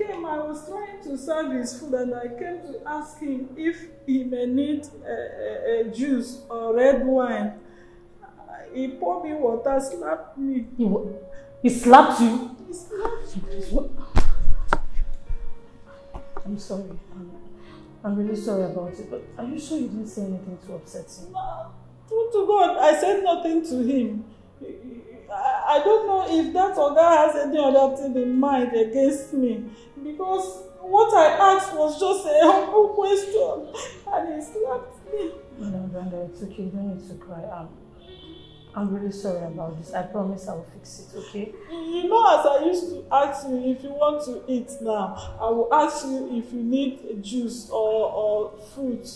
came, I was trying to serve his food and I came to ask him if he may need a, a, a juice or red wine. He poured me water, slapped me. He, he slapped you? He slapped me. What? I'm sorry. I'm, I'm really sorry about it, but are you sure you didn't say anything to upset him? True to God, I said nothing to him. I, I don't know if that Oga has any other thing in mind against me because what I asked was just a humble question and he slapped me. Madam Brenda, it's okay. You don't need to cry. I'm, I'm really sorry about this. I promise I'll fix it, okay? You know, as I used to ask you if you want to eat now, I will ask you if you need juice or, or fruit.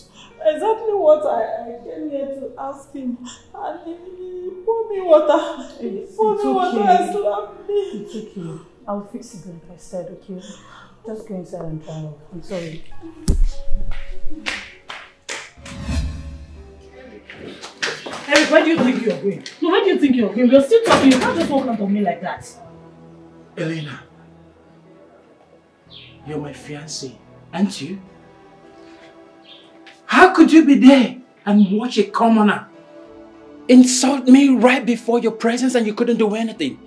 Exactly what I, I came here to ask him. And he, he poured me water. He poured me water okay. and slapped me. It's okay. I'll fix it like I said, okay? Just go inside and off. I'm sorry. Eric, where do you think you're going? No, where do you think you're going? We're still talking. You can't just walk out of me like that. Elena, you're my fiancée, aren't you? How could you be there and watch a commoner insult me right before your presence and you couldn't do anything?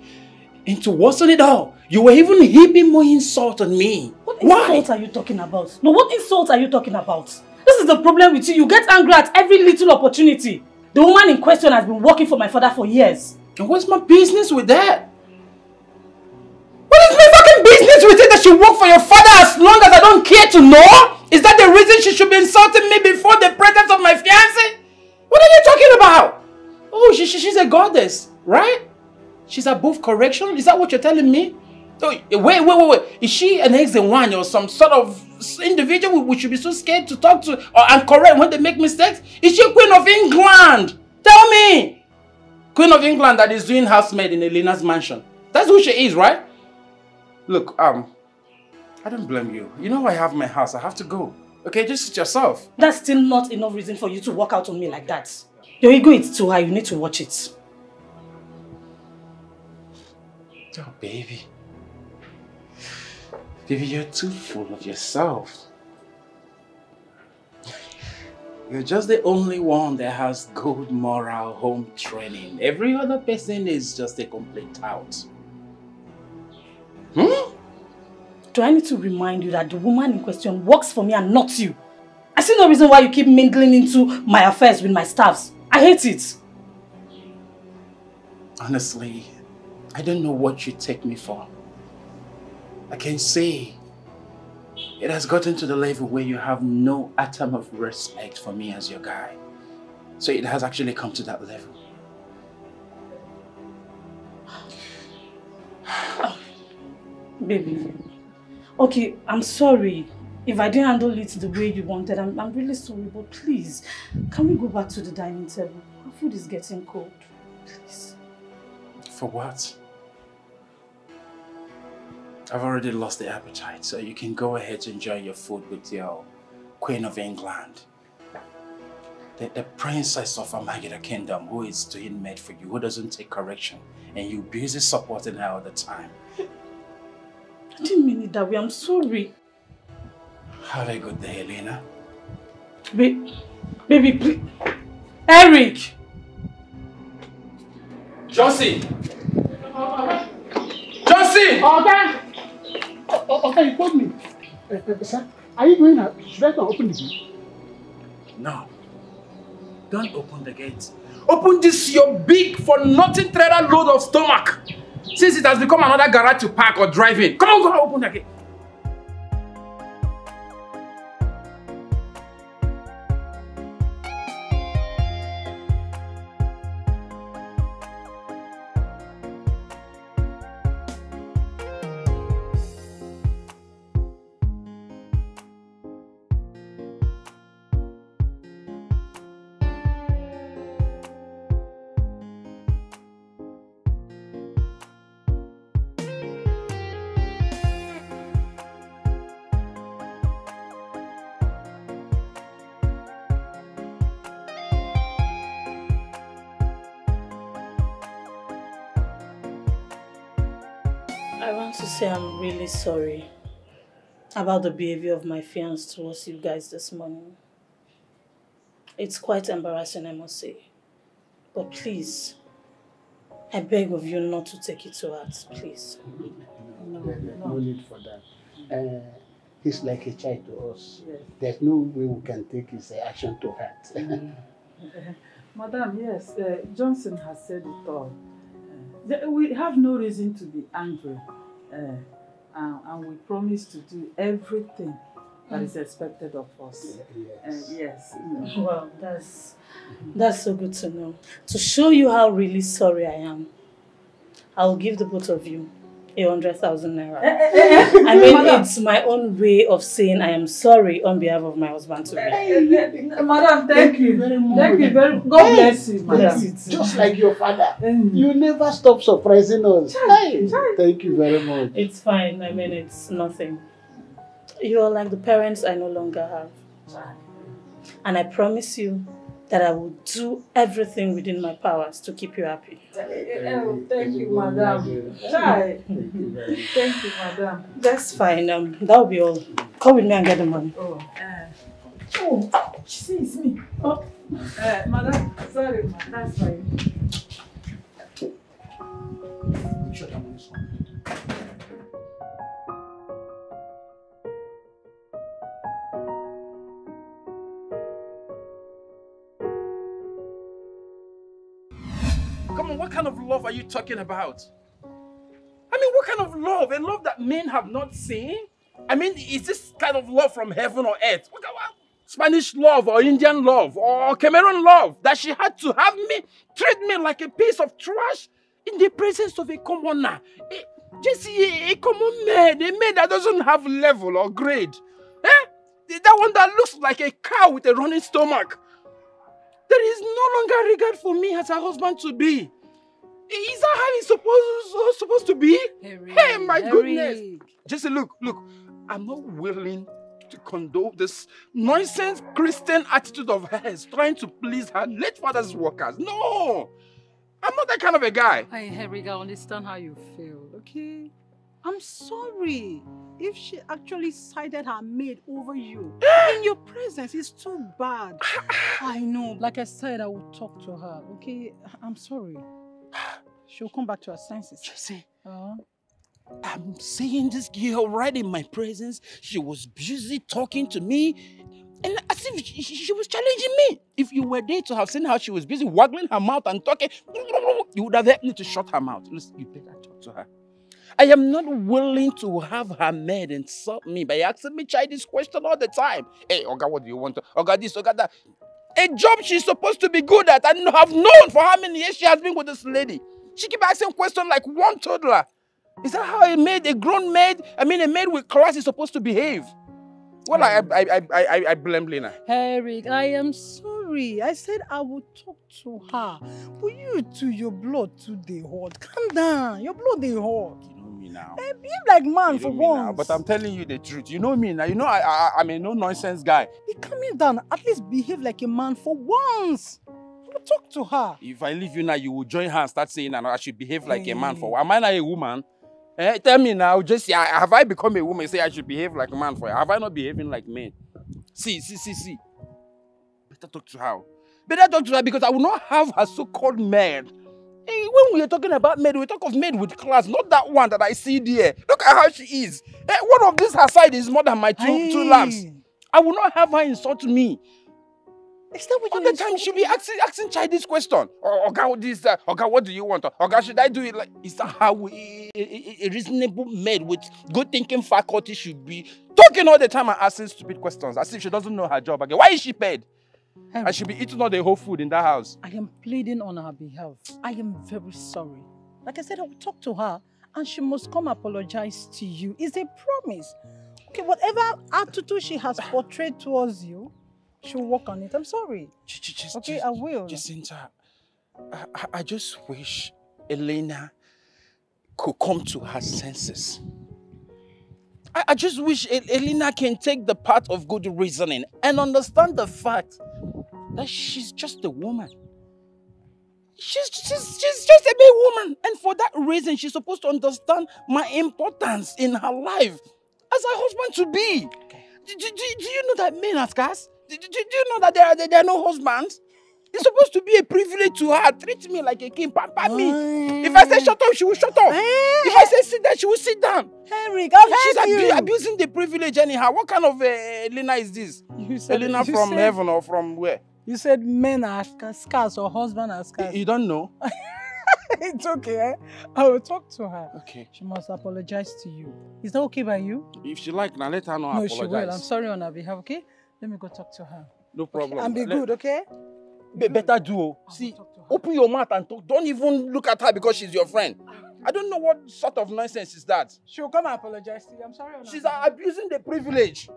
And to worsen it all, you were even heaping more insult on me. What Why? insult are you talking about? No, what insult are you talking about? This is the problem with you. You get angry at every little opportunity. The woman in question has been working for my father for years. And what's my business with that? What is my fucking business with it that she worked for your father as long as I don't care to know? Is that the reason she should be insulting me before the presence of my fiancé? What are you talking about? Oh, she, she, she's a goddess, right? She's above correction? Is that what you're telling me? Oh, wait, wait, wait, wait. Is she an ex one or some sort of individual we, we should be so scared to talk to or and correct when they make mistakes? Is she Queen of England? Tell me! Queen of England that is doing housemaid in Elena's mansion. That's who she is, right? Look, um, I don't blame you. You know I have my house. I have to go. Okay, just sit yourself. That's still not enough reason for you to walk out on me like that. Your ego is too high. You need to watch it. Oh, baby. Baby, you're too full of yourself. You're just the only one that has good moral home training. Every other person is just a complete out. Hmm? Do I need to remind you that the woman in question works for me and not you? I see no reason why you keep mingling into my affairs with my staffs. I hate it. Honestly, I don't know what you take me for. I can say it has gotten to the level where you have no atom of respect for me as your guy. So it has actually come to that level. Baby. Okay, I'm sorry. If I didn't handle it the way you wanted, I'm, I'm really sorry, but please, can we go back to the dining table? Our food is getting cold. Please. For what? I've already lost the appetite, so you can go ahead to enjoy your food with your Queen of England. The, the princess of Amagida Kingdom who is doing made for you, who doesn't take correction, and you busy supporting her all the time. I didn't mean it that way. I'm sorry. Have a good day, Elena. Ba baby, please. Eric! Johnson! Johnson! Oga! Oh, Okay, you told me. Uh, sir, are you going out? Should I open the gate? No. Don't open the gate. Open this your big for nothing trailer load of stomach. Since it has become another garage to park or drive in. Come on, go and open the gate. I'm really sorry about the behavior of my fiance towards you guys this morning. It's quite embarrassing, I must say. But please, I beg of you not to take it to heart, please. No, no need for that. Uh, he's like a child to us. Yes. There's no way we can take his action to heart. Mm. Madam, yes, uh, Johnson has said it all. Uh, we have no reason to be angry. Uh, and, and we promise to do everything that is expected of us. Yes. Uh, yes. Well, that's that's so good to know. To show you how really sorry I am, I'll give the both of you a hundred thousand naira. Eh, eh, eh, I mean, it's my own way of saying I am sorry on behalf of my husband to today. Madam, thank you very much. Thank you very much. God bless you, madam. Just like your father. You never stop surprising us. Hey, thank you very much. It's fine. I mean, it's nothing. You are like the parents I no longer have. And I promise you that I will do everything within my powers to keep you happy. Oh, thank you, madam. Thank you, madam. That's fine. Um, that'll be all. Come with me and get the money. Oh, uh, oh she sees me. Oh, uh, madam, sorry, ma. That's fine. Come on, what kind of love are you talking about? I mean, what kind of love? A love that men have not seen? I mean, is this kind of love from heaven or earth? Spanish love or Indian love or Cameroon love that she had to have me treat me like a piece of trash in the presence of a commoner. Just a, a common man, a man that doesn't have level or grade. Eh? That one that looks like a cow with a running stomach. There is no longer regard for me as a husband to be. Is that how it's supposed, supposed to be? Harry, hey, my Harry. goodness. Jesse, look, look. I'm not willing to condone this nonsense Christian attitude of hers, trying to please her late father's workers. No! I'm not that kind of a guy. Hi, Harry, I understand how you feel, okay? I'm sorry. If she actually sided her maid over you in your presence, it's too bad. I know. Like I said, I will talk to her, okay? I'm sorry. She'll come back to her senses. Jesse, Uh, I'm seeing this girl right in my presence. She was busy talking to me. And as if she, she- was challenging me. If you were there to have seen how she was busy waggling her mouth and talking, you would have helped me to shut her mouth. Listen, you better talk to her. I am not willing to have her maid insult me by asking me childish question all the time. Hey, Oga, what do you want? Oga, this, Oga, that. A job she's supposed to be good at and have known for how many years she has been with this lady. She keep asking questions like one toddler. Is that how a maid, a grown maid, I mean a maid with class is supposed to behave? Well, I, I, I, I, I, blame Lena. Eric, I am sorry. I said I would talk to her. But you to your blood too they hot. Calm down. Your blood they hot. You know me now. Eh, behave like man You for me now, once. But I'm telling you the truth. You know me now. You know I, I, I'm a no nonsense guy. Be calming down. At least behave like a man for once. Talk to her. If I leave you now, you will join her and start saying that I should behave like a man. For am I not a woman? Eh, tell me now, just have I become a woman? Say I should behave like a man for you. Have I not behaving like men? See, see, see, see. Better talk to her. Better talk to her because I will not have her so-called maid. Hey, when we are talking about men, we talk of maid with class, not that one that I see there. Look at how she is. Eh, one of this her side is more than my two, two Hey. lamps. I will not have her insult me. Is that what you All the time she'll be asking asking childish question. Oh, Oga, what this? Uh, Oga, what do you want? Oga, should I do it like? Is that how we, a, a- a reasonable maid with good thinking faculty should be talking all the time and asking stupid questions as if she doesn't know her job again? Why is she paid? Henry, And she'll be eating all the whole food in that house. I am pleading on her behalf. I am very sorry. Like I said, I will talk to her and she must come apologize to you. It's a promise. Okay, whatever attitude she has portrayed towards you, she'll work on it. I'm sorry. J- j- Just, Okay, just- I will. Jacinta, I, I, I just wish Elena could come to her senses. I, I just wish Elena can take the path of good reasoning and understand the fact that she's just a woman. She's, she's, she's just a big woman. And for that reason, she's supposed to understand my importance in her life as a husband to be. Do, do, do, do you know that men are scarce? Do you know that there are, there are no husbands? It's supposed to be a privilege to her. Treat me like a king, pamper me. If I say shut up, she will shut up. If I say sit down, she will sit down. Henrik, I've She's heard abu- you. abusing the privilege anyhow. What kind of uh, Elena is this? You said- Elena you from said- heaven or from where? You said men are sca- scarce or husband are scarce. you don't know? it's okay. eh? I will talk to her. Okay. She must apologize to you. Is that okay by you? If she like, now let her know. no, I she will. I'm sorry on her behalf, okay? Let me go talk to her. No problem. And be Let- good, okay? Be- better do. I See, talk to her. open your mouth and talk. Don't even look at her because she's your friend. I don't know what sort of nonsense is that. She'll come and apologize to you. I'm sorry on her She's abusing the privilege.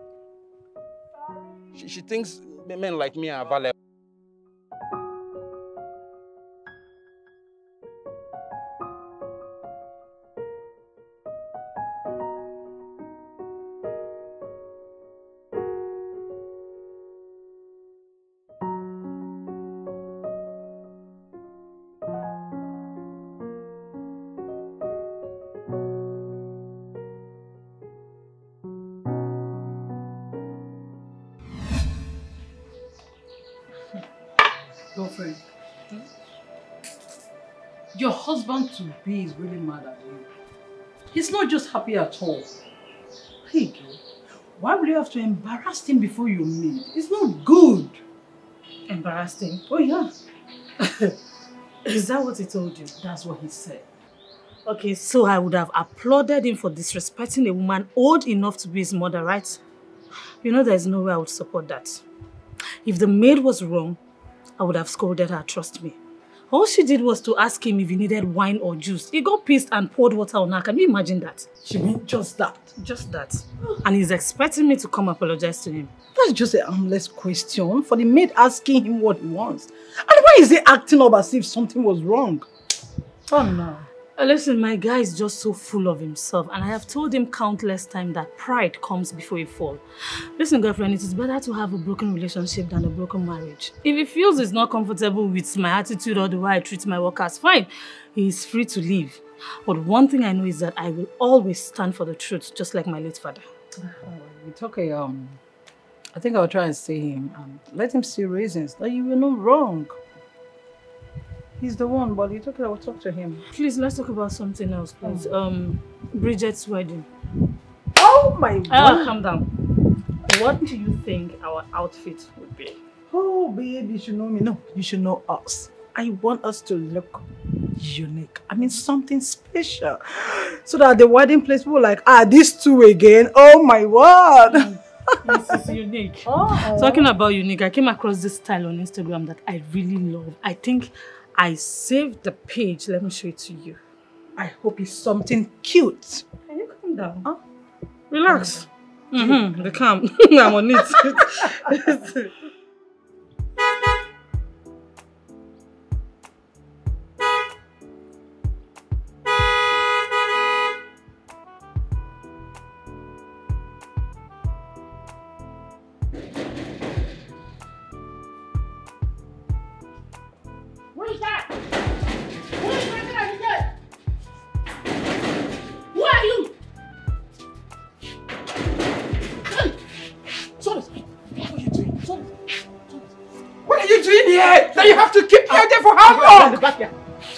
She, she thinks men like me are valuable. Husband to be is really mad at you. He's not just happy at all. Hey, girl, why would you have to embarrass him before you meet? It's not good. Embarrassed him. Oh, yeah. Is that what he told you? That's what he said. Okay, so I would have applauded him for disrespecting a woman old enough to be his mother, right? You know there's no way I would support that. If the maid was wrong, I would have scolded her, trust me. All she did was to ask him if he needed wine or juice. He got pissed and poured water on her. Can you imagine that? She mean just that. Just that. And he's expecting me to come apologize to him. That's just a harmless question for the maid asking him what he wants. And why is he acting up as if something was wrong? Oh, no. Uh, Listen, my guy is just so full of himself, and I have told him countless times that pride comes before a fall. Listen, girlfriend, it is better to have a broken relationship than a broken marriage. If he feels he's not comfortable with my attitude or the way I treat my workers, fine, he is free to leave. But one thing I know is that I will always stand for the truth, just like my late father. It's okay. Um, I think I'll try and see him and let him see reasons that you were not wrong. He's the one, but it's okay. I'll talk to him. Please, let's talk about something else, please. Um, Bridget's wedding. Oh my Ah, calm down. What do you think our outfit would be? Oh, babe, you should know me. No, you should know us. I want us to look unique. I mean, something special. So that the wedding place will like, ah, these two again. Oh my word. This is unique. Oh. Talking about unique, I came across this style on Instagram that I really love. I think I saved the page. Let me show it to you. I hope it's something cute. Can you calm down? Huh? Relax. Mm-hmm. The calm. I'm on it.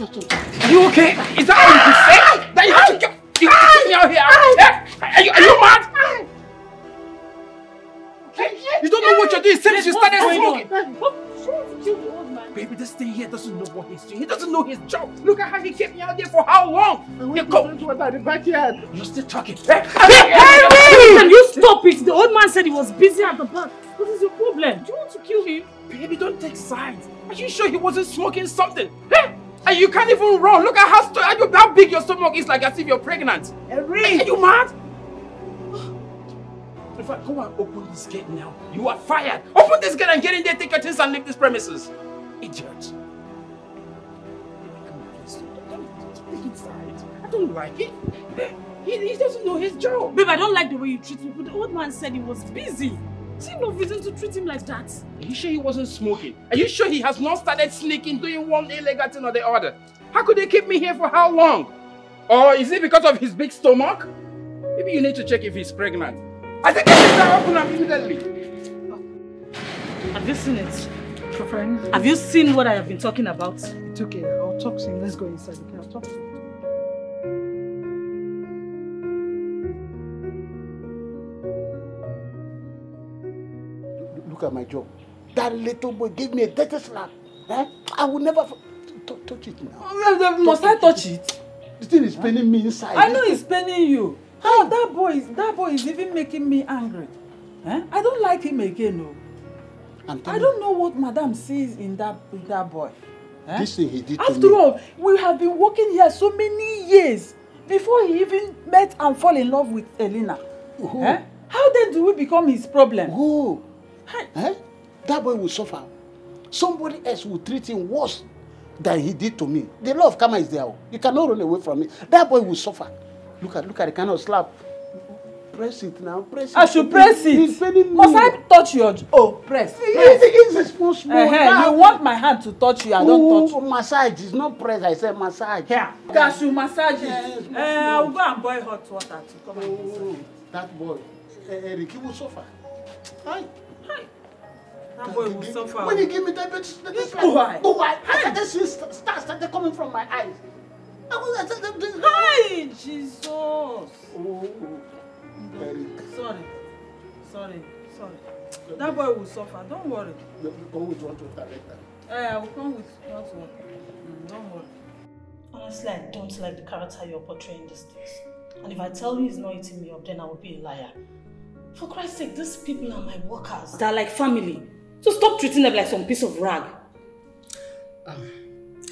Are you okay? Is that all you can say? That you to you to keep me out here? Are you, are you mad? You don't know what you're doing since you started smoking. Baby, this thing here doesn't know what he's doing. He doesn't know his job. Look at how he kept me out there for how long? You go. What the backyard? You're still talking. Can you stop it? The old man said he was busy at the back. What is your problem? Do you want to kill him? Baby, don't take sides. Are you sure he wasn't smoking something? Eh? And you can't even run. Look at how, how big your stomach is, like as if you're pregnant. Are you mad? If I go and open this gate now, you are fired. Open this gate and get in there, take your things and leave this premises. Idiot. Come on. Don't, don't, don't take it side. I don't like it. Eh? He, he doesn't know his job. Babe, I don't like the way you treat me, but the old man said he was busy. See no reason to treat him like that. Are you sure he wasn't smoking? Are you sure he has not started sneaking, doing one illegal thing or the other? How could they keep me here for how long? Or is it because of his big stomach? Maybe you need to check if he's pregnant. I think I should open up immediately. Have you seen it? Your friend? Have you seen what I have been talking about? It's okay. I'll talk to him. Let's go inside. Okay, I'll talk to him. Look at my job. That little boy gave me a dirty slap. Eh? I will never t- touch it now. Must I touch it? The thing is paining me inside. I know it's paining you. How that boy is that boy is even making me angry. Eh? I don't like him again, no. I'm I don't know what Madam sees in that in that boy. you, this thing he did to After me. all, we have been working here so many years before he even met and fall in love with Elena. Who? Eh? How then do we become his problem? Who? Eh? That boy will suffer. Somebody else will treat him worse than he did to me. The law of karma is there. You cannot run away from it. That boy will suffer. Look at look at the kind of slap. Press it now. Press it. I should press it. He's paining me. Must I touch your oh press? press. It's, it's small. Uh-huh. That- You want my hand to touch you? I don't touch. Ooh, Massage. It's not press. I said massage. Here, can you massage it? Yes, Uh, I will go and boil hot water to come and Oh, that boy. Eh, Eric, he will suffer. Hi. That boy will suffer. When he gave me that bit, that is Boy. like, oh, I, I started seeing st- stars started coming from my eyes. I was, I started, Hi, Jesus. Oh, Eric. Sorry, sorry, sorry. That boy will suffer. Don't worry. You you come with one to direct that. Eh, I will come with hot water. Mm, don't worry. Honestly, I don't like the character you're portraying these days. And if I tell you he's not eating me up, then I will be a liar. For Christ's sake, these people are my workers. They're like family. So stop treating them like some piece of rag. Ah,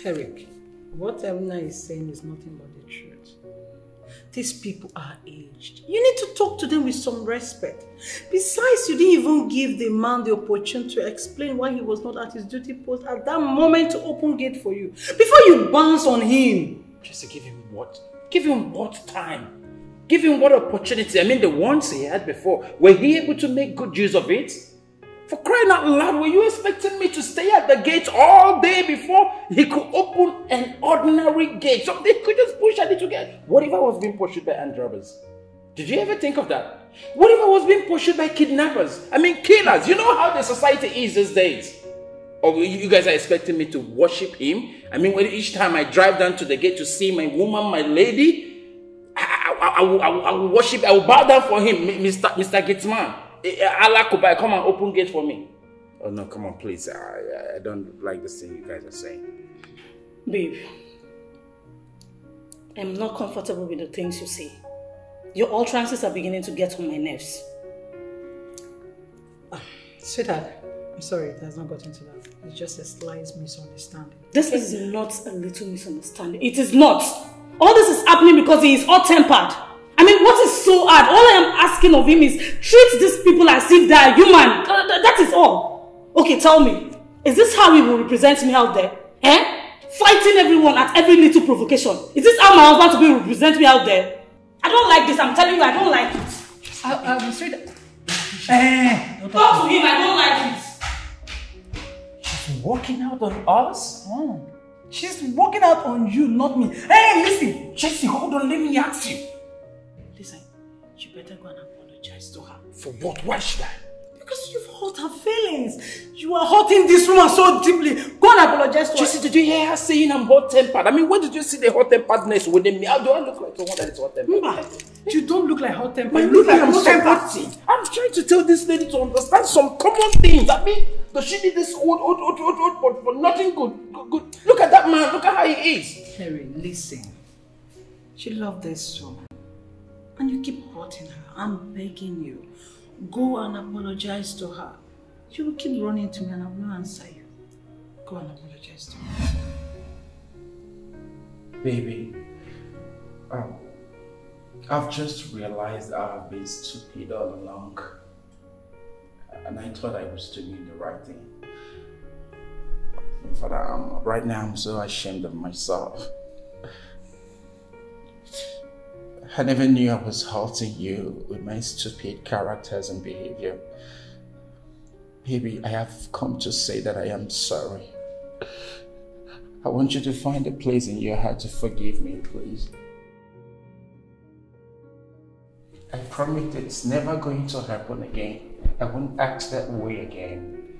Eric, what Elena is saying is nothing but the truth. These people are aged. You need to talk to them with some respect. Besides, you didn't even give the man the opportunity to explain why he was not at his duty post at that moment to open gate for you. Before you bounce on him. Just to give him what? Give him what time? Give him what opportunity? I mean, the ones he had before, were he able to make good use of it? For crying out loud, were you expecting me to stay at the gate all day before he could open an ordinary gate? So they could just push at it again. What if I was being pursued by armed robbers? Did you ever think of that? What if I was being pursued by kidnappers? I mean, killers. You know how the society is these days. Or you you guys are expecting me to worship him? I mean, when each time I drive down to the gate to see my woman, my lady, I, I, I, will, I, will, I will worship, I will bow down for him, Mr. Mr. Gatesman. Eh, eh, Allah Kubai, come and open gate for me. Oh no, come on, please. I, I- I don't like this thing you guys are saying. Babe, I'm not comfortable with the things you say. Your utterances are beginning to get on my nerves. Sweetheart, I'm sorry, it has not gotten to that. It's just a slight misunderstanding. This is not a little misunderstanding. It is not. All this is happening because he is all tempered. I mean, what is so hard? All I am asking of him is treat these people as if they are human. Uh, that is all. Okay, tell me, is this how he will represent me out there? Eh? Fighting everyone at every little provocation. Is this how my husband to be represent me out there? I don't like this. I'm telling you, I don't like it. I, I'm sweetheart. Eh, Talk to him. I don't like it. She's walking out on us? oh. She's walking out on you, not me. Hey, listen. Jesse, hold on, let me ask you. You better go and apologize to her. For what? Why should I? Because you've hurt her feelings. You are hurting this woman so deeply. Go and apologize to her. Did you hear her saying I'm hot tempered? I mean, where did you see the hot temperedness within me? How do I look like someone that is hot tempered? Mba, you don't look like hot temper. I You look like I'm hot sympathy. I'm trying to tell this lady to understand some common things. I mean, does she need this old, old, old, old, old, but for nothing good, good, good? Look at that man. Look at how he is. Harry, listen. She loved this woman. And you keep hurting her. I'm begging you. Go and apologize to her. She will keep running to me and I will not answer you. Go and apologize to her. Baby, um, I've just realized I've been stupid all along. And I thought I was doing the right thing. Father, um, right now I'm so ashamed of myself. I never knew I was hurting you with my stupid characters and behavior. Baby, I have come to say that I am sorry. I want you to find a place in your heart to forgive me, please. I promise it's never going to happen again. I won't act that way again.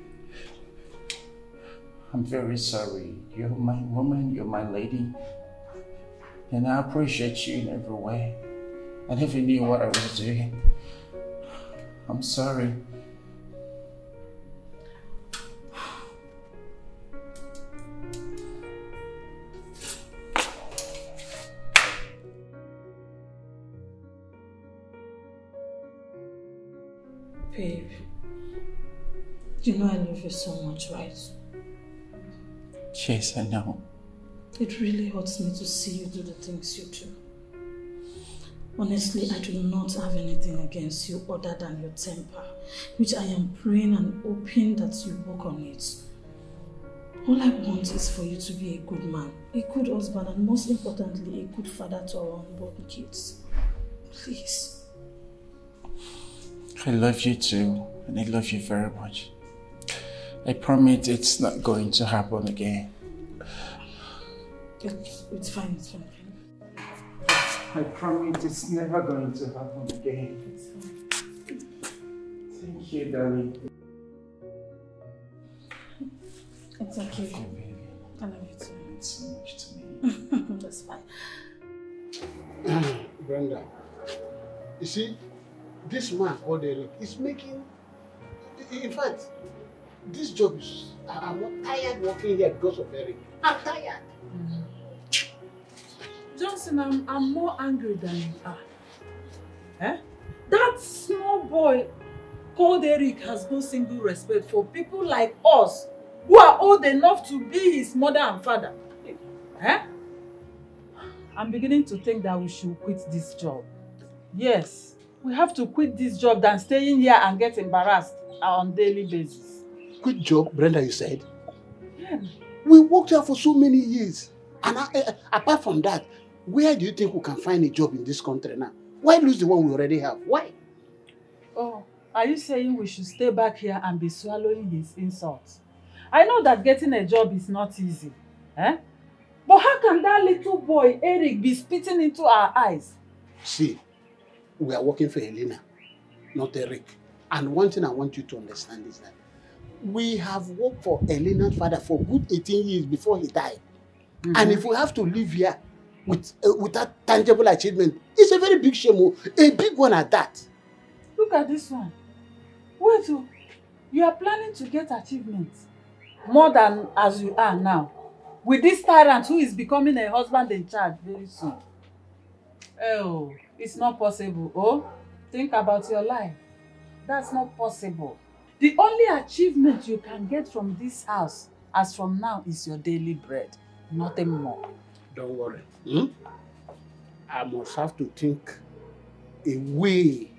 I'm very sorry. You're my woman, you're my lady. And I appreciate you in every way. I never knew what I was doing. I'm sorry. Babe, you know I love you so much, right? Yes, I know. It really hurts me to see you do the things you do. Honestly, I do not have anything against you other than your temper, which I am praying and hoping that you work on it. All I want is for you to be a good man, a good husband, and most importantly, a good father to our unborn kids. Please. I love you too, and I love you very much. I promise it's not going to happen again. It's, it's fine, it's fine. I promise it's never going to happen again. Thank you, darling. It's okay. Thank you, baby. I love you too. It so much to me. That's fine. Brenda, you see, this man called Eric is making. In fact, this job is. I- I'm not tired working here because of Eric. I'm tired. Mm. Johnson, I'm, I'm more angry than you are. Eh? That small boy called Eric has no single respect for people like us who are old enough to be his mother and father. Eh? I'm beginning to think that we should quit this job. Yes, we have to quit this job than staying here and get embarrassed on daily basis. Good job, Brenda, you said. Yeah. We worked here for so many years. And I, eh, apart from that, where do you think we can find a job in this country now? Why lose the one we already have? Why? Oh, are you saying we should stay back here and be swallowing his insults? I know that getting a job is not easy. Eh? But how can that little boy, Eric, be spitting into our eyes? See, we are working for Helena, not Eric. And one thing I want you to understand is that we have worked for Helena's father for good 18 years before he died. And if we have to live here with, uh, with that tangible achievement, it's a very big shame, oh, a big one at that. Look at this one. Wait, oh, you are planning to get achievements more than as you are now. With this tyrant who is becoming a husband in charge very soon. Oh, it's not possible. Oh, think about your life. That's not possible. The only achievement you can get from this house as from now is your daily bread. Nothing more. Don't worry. Hmm? I must have to think a way.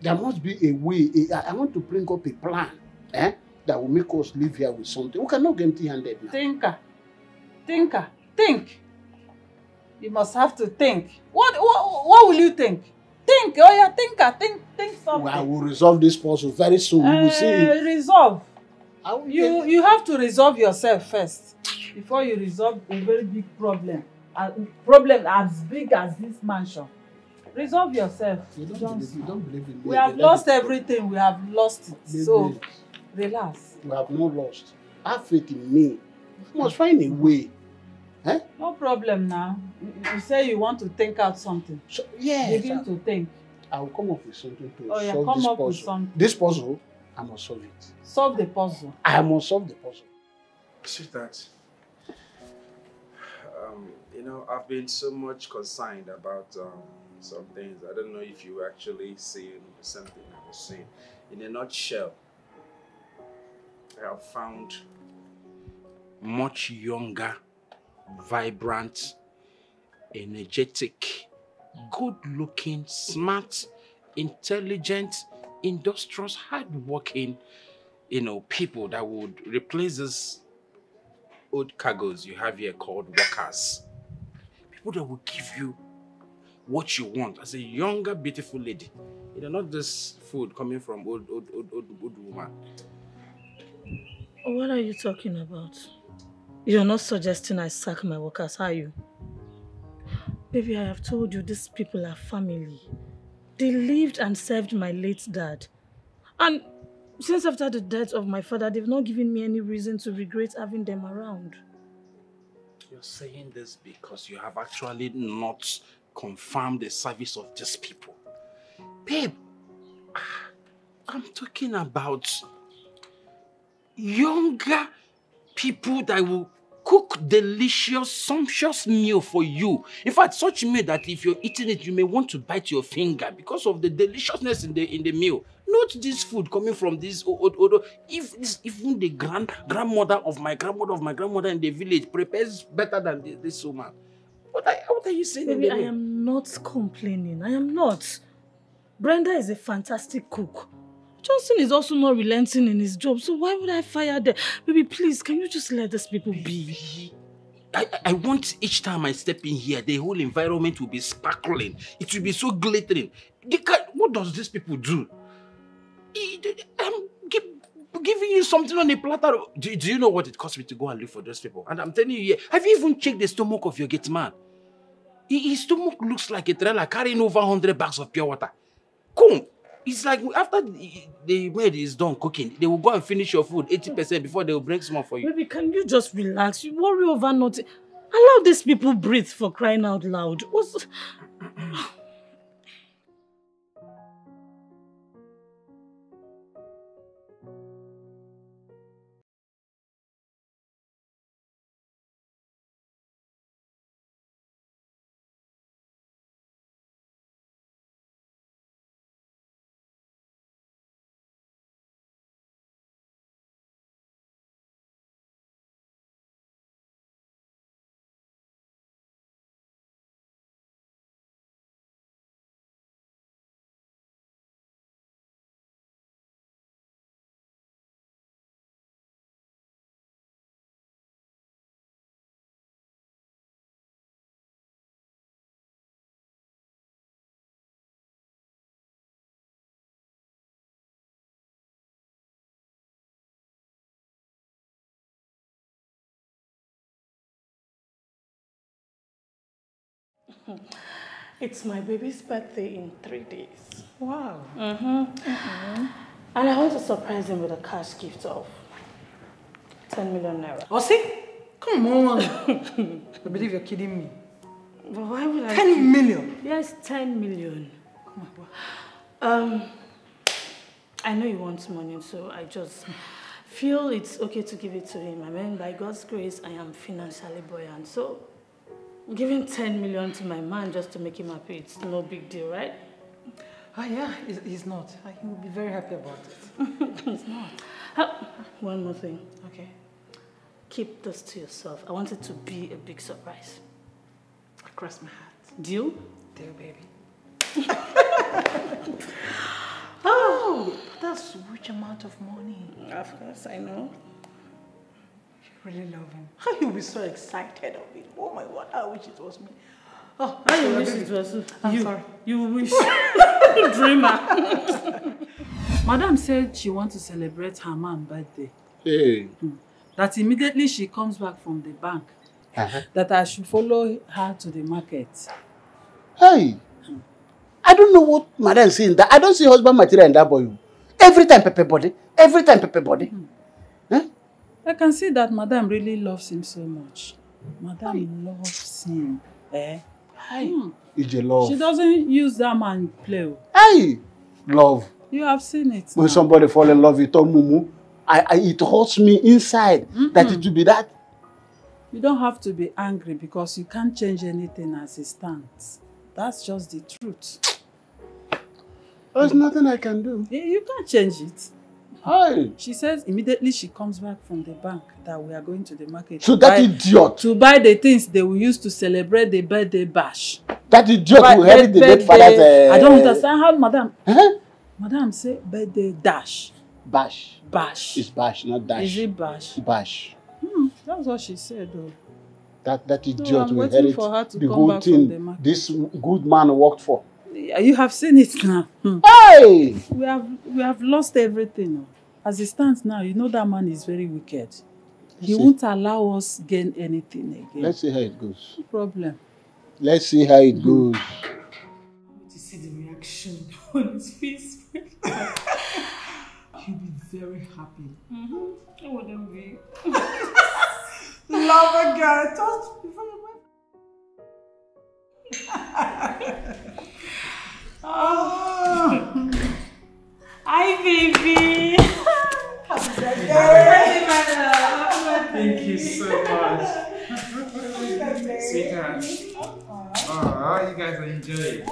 There must be a way. I want to bring up a plan eh, that will make us live here with something. We cannot get empty handed now. Thinker. Thinker. Think. You must have to think. What what, what will you think? Think. Oh yeah, thinker. Think think something. I will resolve this puzzle very soon. We will see. Eh, resolve. I will You you have to resolve yourself first before you resolve a very big problem. A problem as big as this mansion. Resolve yourself. You don't, believe, Johnson. you don't believe in me. We have again. lost everything. We have lost it. Baby, So relax. We have not lost. Have faith in me. We must find a way. Eh? No problem now. You, you say you want to think out something. So, yes. Begin to think. I will come up with something to Oh, yeah, solve come this up puzzle. with something. This puzzle, I must solve it. Solve the puzzle. I must solve the puzzle. Sweetheart, um, you know, I've been so much concerned about um, some things. I don't know if you actually seeing something I was saying. In a nutshell, I have found much younger, vibrant, energetic, good-looking, smart, intelligent, industrious, hard-working, you know, people that would replace this old cargoes you have here called workers. People that will give you what you want as a younger, beautiful lady. You know, not this food coming from old, old, old, old, old woman. What are you talking about? You're not suggesting I sack my workers, are you? Baby, I have told you these people are family. They lived and served my late dad. And since after the death of my father, they've not given me any reason to regret having them around. You're saying this because you have actually not confirmed the service of these people. Babe, I'm talking about younger people that will cook delicious, sumptuous meal for you. In fact, such meal that if you're eating it, you may want to bite your finger because of the deliciousness in the in the meal. Not this food coming from this old, if this, even the grand grandmother of my grandmother of my grandmother in the village prepares better than this, this woman. What are, what are you saying? in Baby, I am not complaining. I am not. Brenda is a fantastic cook. Johnson is also not relenting in his job, so why would I fire them? Baby, please, can you just let these people be? I, I- I want each time I step in here, the whole environment will be sparkling. It will be so glittering. They can, what does these people do? I'm gi- giving you something on a platter. Do, do you know what it cost me to go and look for those people? And I'm telling you, here, have you even checked the stomach of your gate man? His his stomach looks like a trailer carrying over 100 bags of pure water. Come. It's like after the, the maid is done cooking, they will go and finish your food 80% before they will bring some for you. Baby, can you just relax? You worry over nothing. Allow these people breathe for crying out loud. What's... It's my baby's birthday in three days. Wow. Mm-hmm. And I want to surprise him with a cash gift of 10 million naira. Osi, come on. I believe you're kidding me. But why would I? 10 million? Yes, 10 million. Um, I know he wants money, so I just feel it's okay to give it to him. I mean, by God's grace, I am financially buoyant. So, giving 10 million to my man just to make him happy, it's no big deal, right? Ah, yeah, he's, he's not. Uh, He will be very happy about it. he's not. Uh, one more thing. Okay. Keep this to yourself. I want it to be a big surprise. I cross my heart. Deal? Deal, baby. oh, that's a huge amount of money. Of course, I know. You really love him. How he'll be so excited of it. Oh my God, I wish it was me. Oh, How you sorry, wish it was I'm you? sorry. You wish. Dreamer. Madam said she wants to celebrate her man's birthday. Hey. That immediately she comes back from the bank, Uh-huh. that I should follow her to the market. Hey. I don't know what madam is saying. That I don't see husband material in that boy. Every time pepper body. Every time pepper body. I can see that Madame really loves him so much. Madam loves him. Eh? Hmm. It's a love. She doesn't use that man play. Hey. Love. You have seen it. When now. somebody fall in love with Tom Mumu, I, I, it hurts me inside that it will be that. You don't have to be angry because you can't change anything as it stands. That's just the truth. There's nothing I can do. You you can't change it. Hi. She says immediately she comes back from the bank that we are going to the market. So to that buy- idiot, To buy the things they will use to celebrate the birthday bash. that idiot who inherit the dead birthday- father's. Uh, I don't understand how Madam. Huh? Madam say birthday dash. Bash. Bash. It's bash, not dash. Is it bash? Bash. Hmm, that's what she said though. That that idiot will inherit for her to the whole back from thing the market. this good man worked for. You have seen it now. Hmm. Hey! We have we have lost everything. As it stands now, you know that man is very wicked. He See. won't allow us gain anything again. Let's see how it goes. No problem. Let's see how it goes. To see the reaction on his face. He'll be very happy. Mm-hmm. It wouldn't be. Love a girl. Just before you went. Oh. Hi, baby. Thank you so much. Sweetheart. Oh, you guys are enjoying.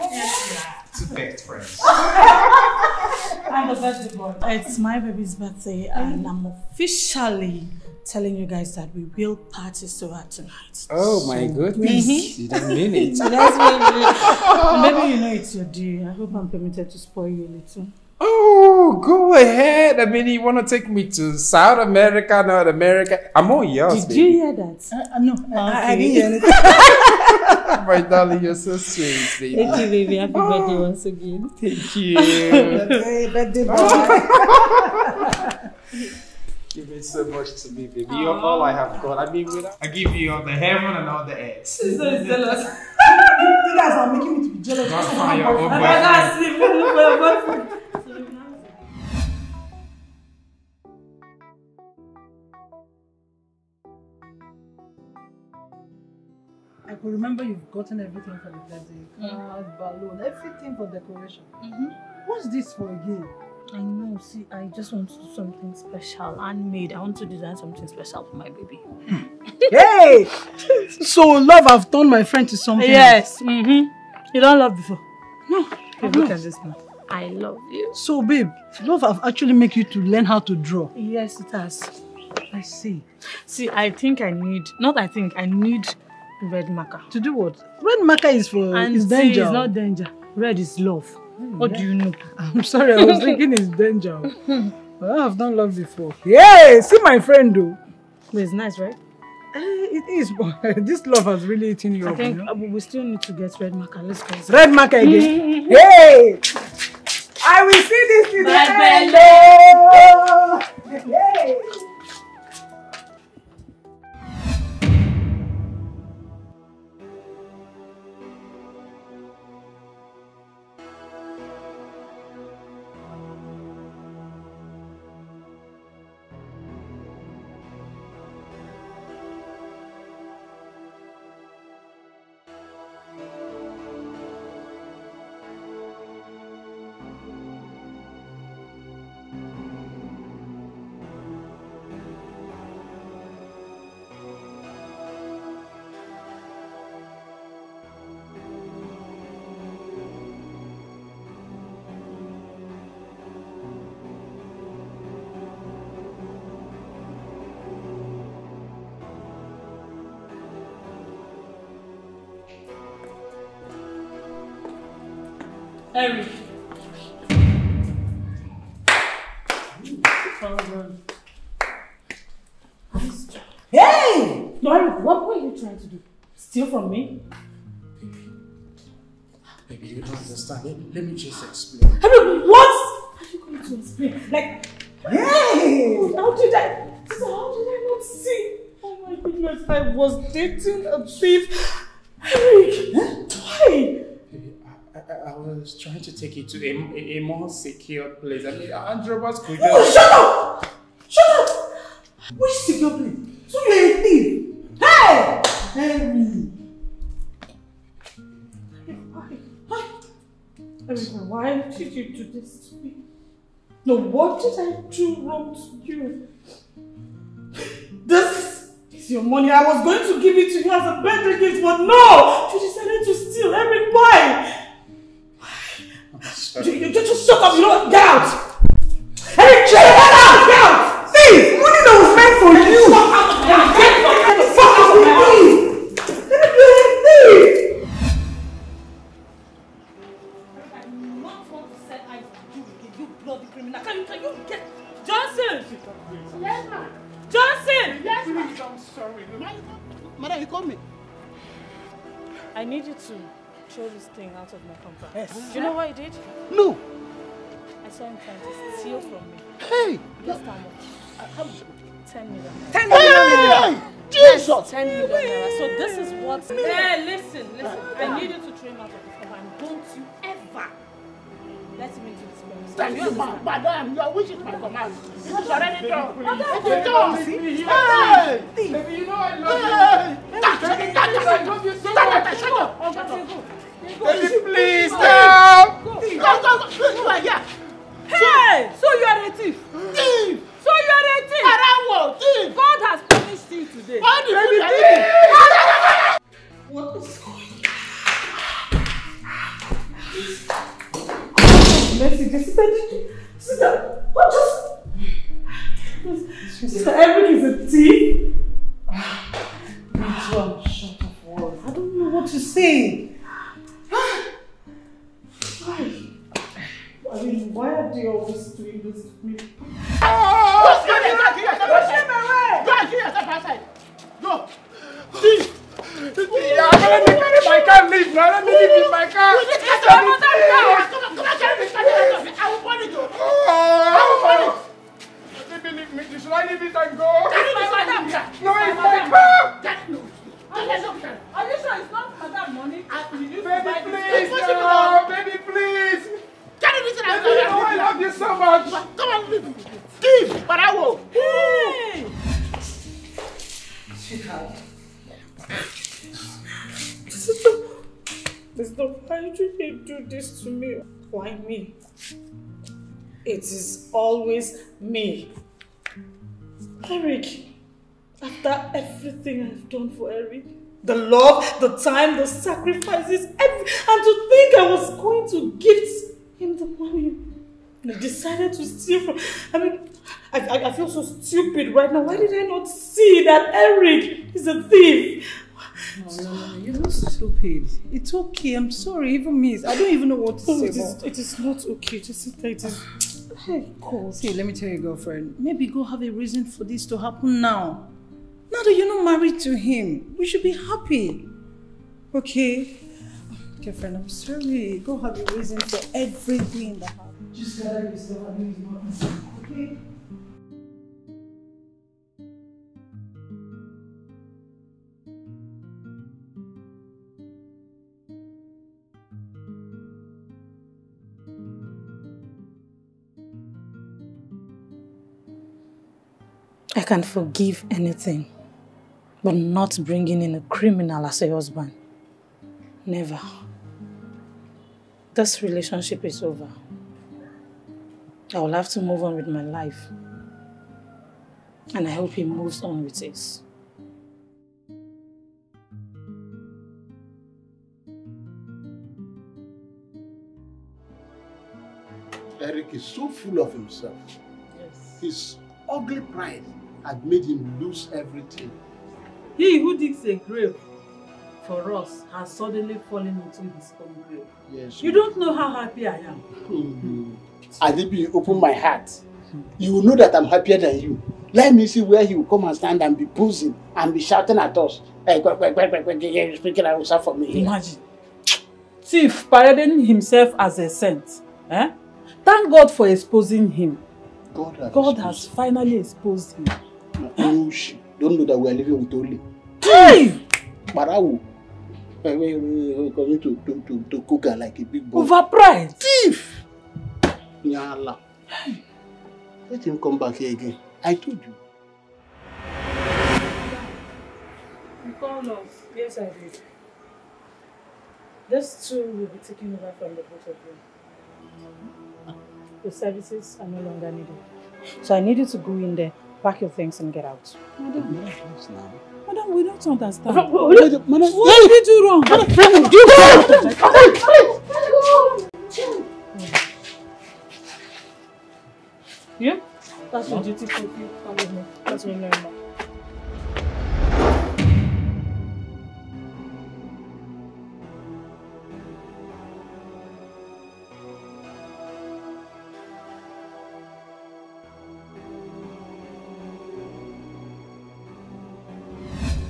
Two best friends. I'm the birthday boy. It's my baby's birthday, and I'm officially telling you guys that we will party so hard tonight. Oh my goodness. Mm-hmm. You don't mean it. That's what Maybe you know it's your due. I hope I'm permitted to spoil you a little. Oh, go ahead. I mean, you want to take me to South America, North America? I'm all yours, Did you hear that? Uh, uh no, I, I, I didn't hear anything. My darling, you're so sweet, baby. Thank you, baby. Happy ah. birthday once again. Thank you. Birthday, birthday boy. You mean so much to me, baby. You're ah. all I have got. I mean, without, I give you all the heaven and all the earth. So jealous. You guys are making me to be jealous. God find your own boyfriend. I could remember you've gotten everything for the birthday. Mm. Cards, balloon, everything for decoration. Mm-hmm. What's this for again? I know. See, I just want to do something special, handmade. I want to design something special for my baby. Hmm. Hey! so love, I've turned my friend to something. Yes. Mm-hmm. You don't love before. No. Babe, look at this now. I love you. So babe, love I've actually make you to learn how to draw. Yes, it has. I see. See, I think I need. Not. I think I need red marker. To do what? Red marker is for And is danger. It's not danger. Red is love. What do you know? I'm sorry, I was thinking it's danger. Well, I've done love before. Yeah, see my friend though. It's nice, right? Eh, it is, but this love has really eaten you I up. You think know? uh, we still need to get red marker. Let's go. Red marker again. hey! I will see this the Bye, end. Hey! Steal from me? Baby, you don't understand. Let, let me just explain. Eric, what are you going to explain? Like, Hey! how did I? So how did I not see? Oh my goodness, I was dating a thief. Eric, why? Baby, I, I, I was trying to take you to a, a, more secure place. I mean, Androbas could Oh, just... shut up! Shut up! Which secure place? Why did you do this to me? No, what did I do wrong to you? This is your money. I was going to give it to you as a birthday gift, but no! You decided to steal. Eric, why? You, you just shut up. You don't get out. Done. I've done for Eric, the love, the time, the sacrifices, every, and to think I was going to gift him the money. And I decided to steal from. I mean, I, I, I feel so stupid right now. Why did I not see that Eric is a thief? No, no, no, you're not stupid. It's okay. I'm sorry. Even me, I don't even know what to No, say. It is, it is not okay. Just sit. It is. Hey, God. See, let me tell you, girlfriend. Maybe go have a reason for this to happen now. Now that you're not married to him, we should be happy. Okay? Girlfriend, I'm sorry. Go have a reason for everything that happened. Just gather yourself and leave nothing. Okay? I can forgive anything, but not bringing in a criminal as a husband. Never. This relationship is over. I will have to move on with my life. And I hope he moves on with his. Eric is so full of himself. Yes. His ugly pride had made him lose everything. He who digs a grave for us has suddenly fallen into his own grave. Yes. You don't know how happy I am. Mhm. If you open my heart, you will know that I'm happier than you. Let me see where he will come and stand and be posing and be shouting at us. Hey, quick, quick, quick, quick, quick, you're speaking Hausa for me. here. Imagine. Thief parading himself as a saint. Eh? Thank God for exposing him. God has, God has finally exposed him. You sh- don't know that we are living with only. Hey! Barawo. Hey, wait, wait, wait, coming to, to, to, to cook her like a big boy. Overpriced. Thief! Nyala. Let him come back here again. I told you. You called us. Yes, I did. This too will be taken over from the both of you. The services are no longer needed. So I need you to go in there, pack your things and get out. Madam, mm-hmm. Madam, we don't understand. Madam, What did we do wrong? Yeah? That's your duty for you. Follow me. That's what learn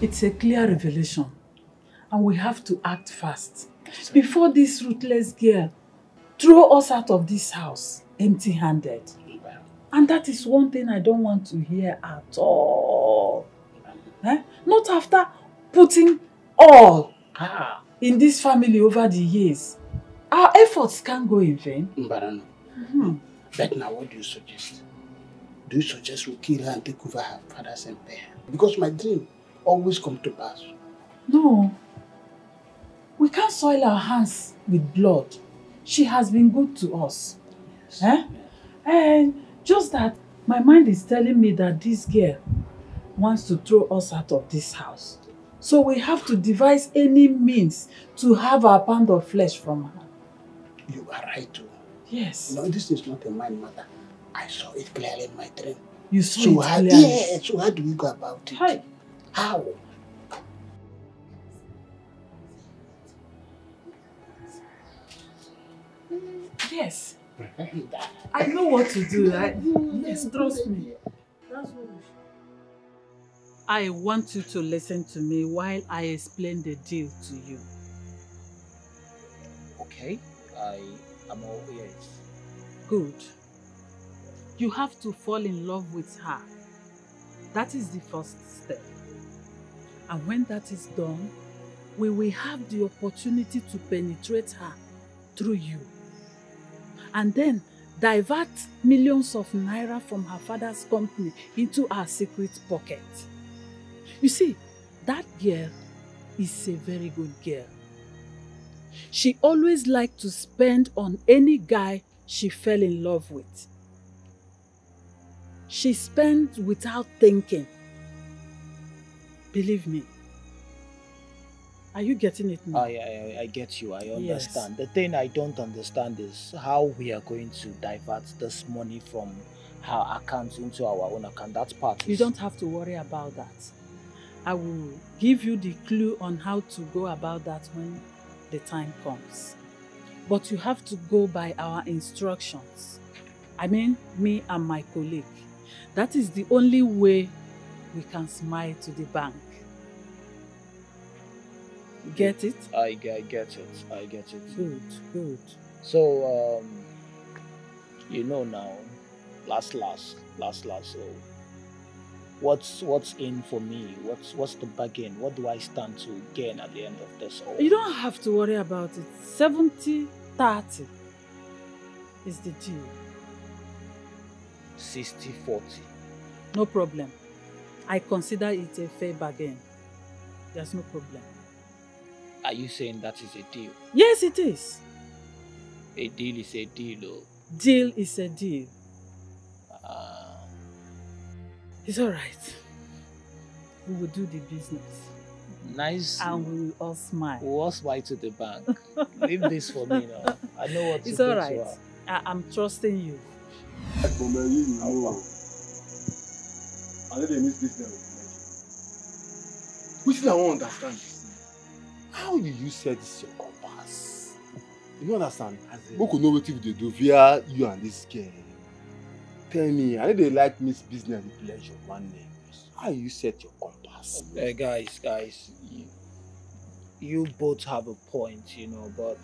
It's a clear revelation. And we have to act fast. Before this ruthless girl throw us out of this house empty-handed. And that is one thing I don't want to hear at all. Eh? Not after putting all Ah, in this family over the years. Our efforts can't go in vain. Mbarano. Mhm. But now what do you suggest? Do you suggest we kill her and take over her father's empire? Because my dream always come to pass. No. We can't soil our hands with blood. She has been good to us. Eh? And just that my mind is telling me that this girl wants to throw us out of this house. So we have to devise any means to have our pound of flesh from her. You are right too. Yes. No, this is not a mind matter. I saw it clearly in my dream. You saw So it how, clearly. yeah, so how do we go about it? Hi. How? Yes. I know what to do. I, yes, trust me. That's what we should. I want you to listen to me while I explain the deal to you. Okay, I am all ears. Good. You have to fall in love with her. That is the first step. And when that is done, we will have the opportunity to penetrate her through you. And then divert millions of naira from her father's company into our secret pocket. You see, that girl is a very good girl. She always liked to spend on any guy she fell in love with. She spent without thinking. Believe me. Are you getting it now? I, I, I get you, I understand. The thing I don't understand is how we are going to divert this money from her account into our own account. That part is... You don't have to worry about that. I will give you the clue on how to go about that when the time comes. But you have to go by our instructions. I mean, me and my colleague. That is the only way we can smile to the bank. Get it? I, I get it, I get it. Good, good. So, um, you know now, last, last, last, last, so what's what's in for me? What's what's the bargain? What do I stand to gain at the end of this? All? You don't have to worry about it. 70 30 is the deal. 60 40. No problem. I consider it a fair bargain. There's no problem. Are you saying that is a deal? Yes, it is. A deal is a deal, oh. Deal is a deal. Ah, It's all right. We will do the business. nice. And we will all smile. We'll all smile to the bank. Leave this for me now. I know what to It's do all to right. her. I- I'm trusting you. For my you know. I know they miss business. Which thing I won't understand. How you use set this your compass? You understand? Who could know what if they do via you and this girl? Tell me, I know they like miss business with pleasure one day. How you set your compass? Uh, guys, guys, you, you both have a point, you know, but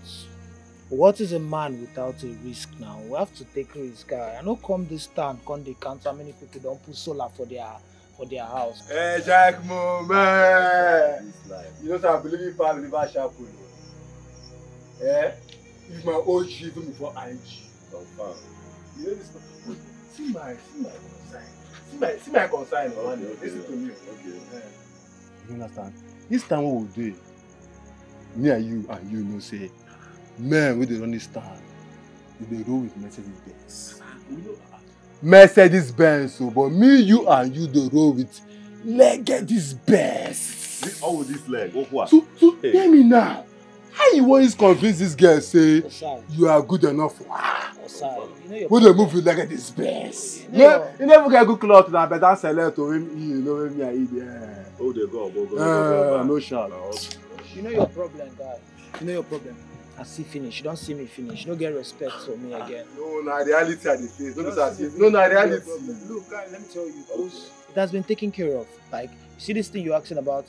what is a man without a risk now? We have to take risk, guy. I know come this town, come they count how many people don't put solar for their for their house. Hey, Jack, mo, man. You know, so I believe in family, but sharp. Eh? If my OG even before IG. Confirm. You know this. See my, see my concern. See my, see my concern. Okay, okay, Listen to me. Okay. You understand? This time what we do, me and you and you know say, man, we dey run this town. We dey roll with Mercedes Benz. Mercedes Benz, so but me, you and you dey roll with Legacy Benz. How with this leg? What what? So, so hear me now. How you wan use convince this girl say Osai, you are good enough for her? Osai, you know your Wey dey move with Legacy Benz. You know You never get good cloth na better select to him you know wey me and you dey. Oh, they go, go, go, go, go, Uh, go. no shout. No. You know your problem, guy. You know your problem. I see finish. You don't see me finish. You don't get respect for me again. No, na reality I dey face. No be say I see. No, na reality. Look, guy, let me tell you, those, it has been taken care of. Like, you see this thing you're asking about?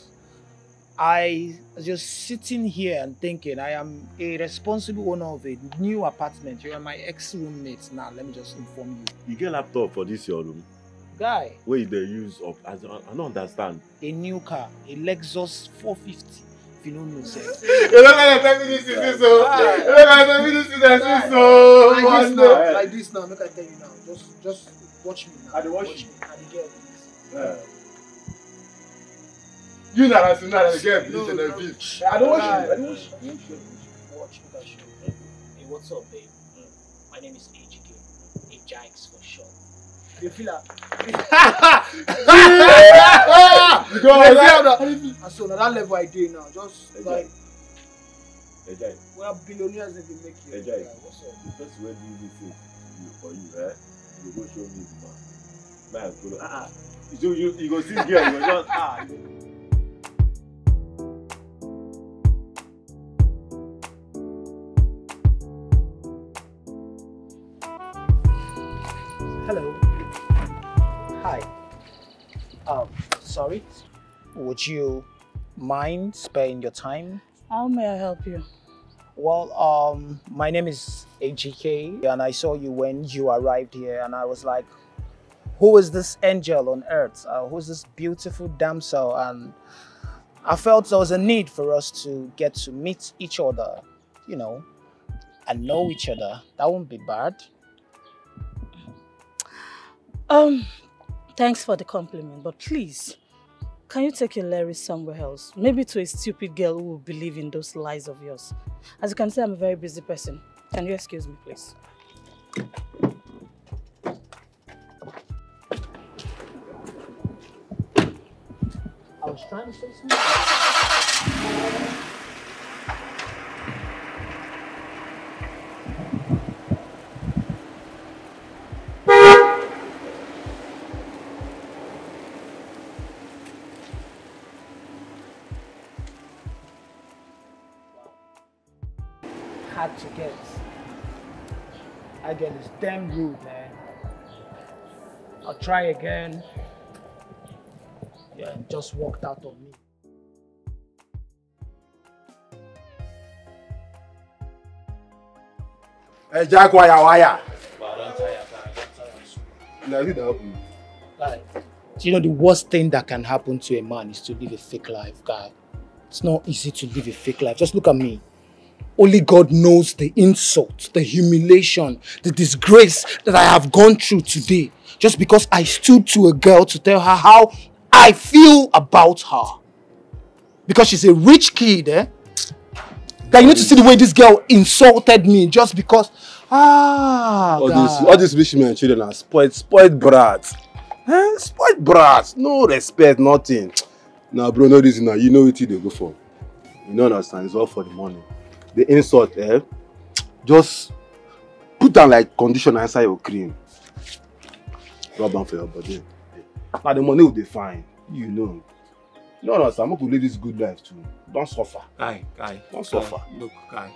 I was just sitting here and thinking, I am a responsible owner of a new apartment. You are my ex-roommate now. Let me just inform you. You get laptop for this your room Guy, wey you dey use don't, I don't understand. a new car, a Lexus 450. If you don't know, say. You no gonna tell me this is this o. You no gonna tell me this is this o. Like this now, like this now, make I tell you now. Just, just watch me now. I dey watch watch you. me. I dey get this. Eh. You na na na na get No, bleach and no. a beef. I dey watch you. I dey Guy, watch you. Watch me, guys. Hey, what's up, babe? You? You You like- feel that? And so now that level I did now, just Hey, like Ejai, we are billionaires we make it. Ejai, Like, what's up? the first way do you think you for you, eh? You go show me the man. Man, follow. Ah, ah. You, you, you go see girl, you go just ah. you Hello. Hi. Um, sorry. Would you mind sparing your time? How may I help you? Well, um, my name is AGK, and I saw you when you arrived here, and I was like, "Who is this angel on earth? Uh, who's this beautiful damsel?" And I felt there was a need for us to get to meet each other, you know, and know each other. That won't be bad. Um, thanks for the compliment, but please, can you take your Larry somewhere else? Maybe to a stupid girl who will believe in those lies of yours. As you can see, I'm a very busy person. Can you excuse me, please? I was trying to say something. To get. I get this damn rude, man. I'll try again. Yeah, and just walked out on me. Ẹ Jack wire wire. You help me. Like, do you know the worst thing that can happen to a man is to live a fake life, guy? It's not easy to live a fake life. Just look at me. Only God knows the insult, the humiliation, the disgrace that I have gone through today just because I stood to a girl to tell her how I feel about her. Because she's a rich kid, eh? That you need to see the way this girl insulted me just because. Ah, All these all these rich men children are spoiled spoiled brats. Eh? Spoiled brats. No respect, nothing. Nah, bro, no reason now. You know wetin they go for. You don't understand. It's all for the money. The insult, eh? Just put am like conditioner inside your cream. Rub on for your body. Na the money will be fine. You know. No, don't understand. Make we live this good life too. Don't suffer. Guy, guy, Don't suffer. Look, guy.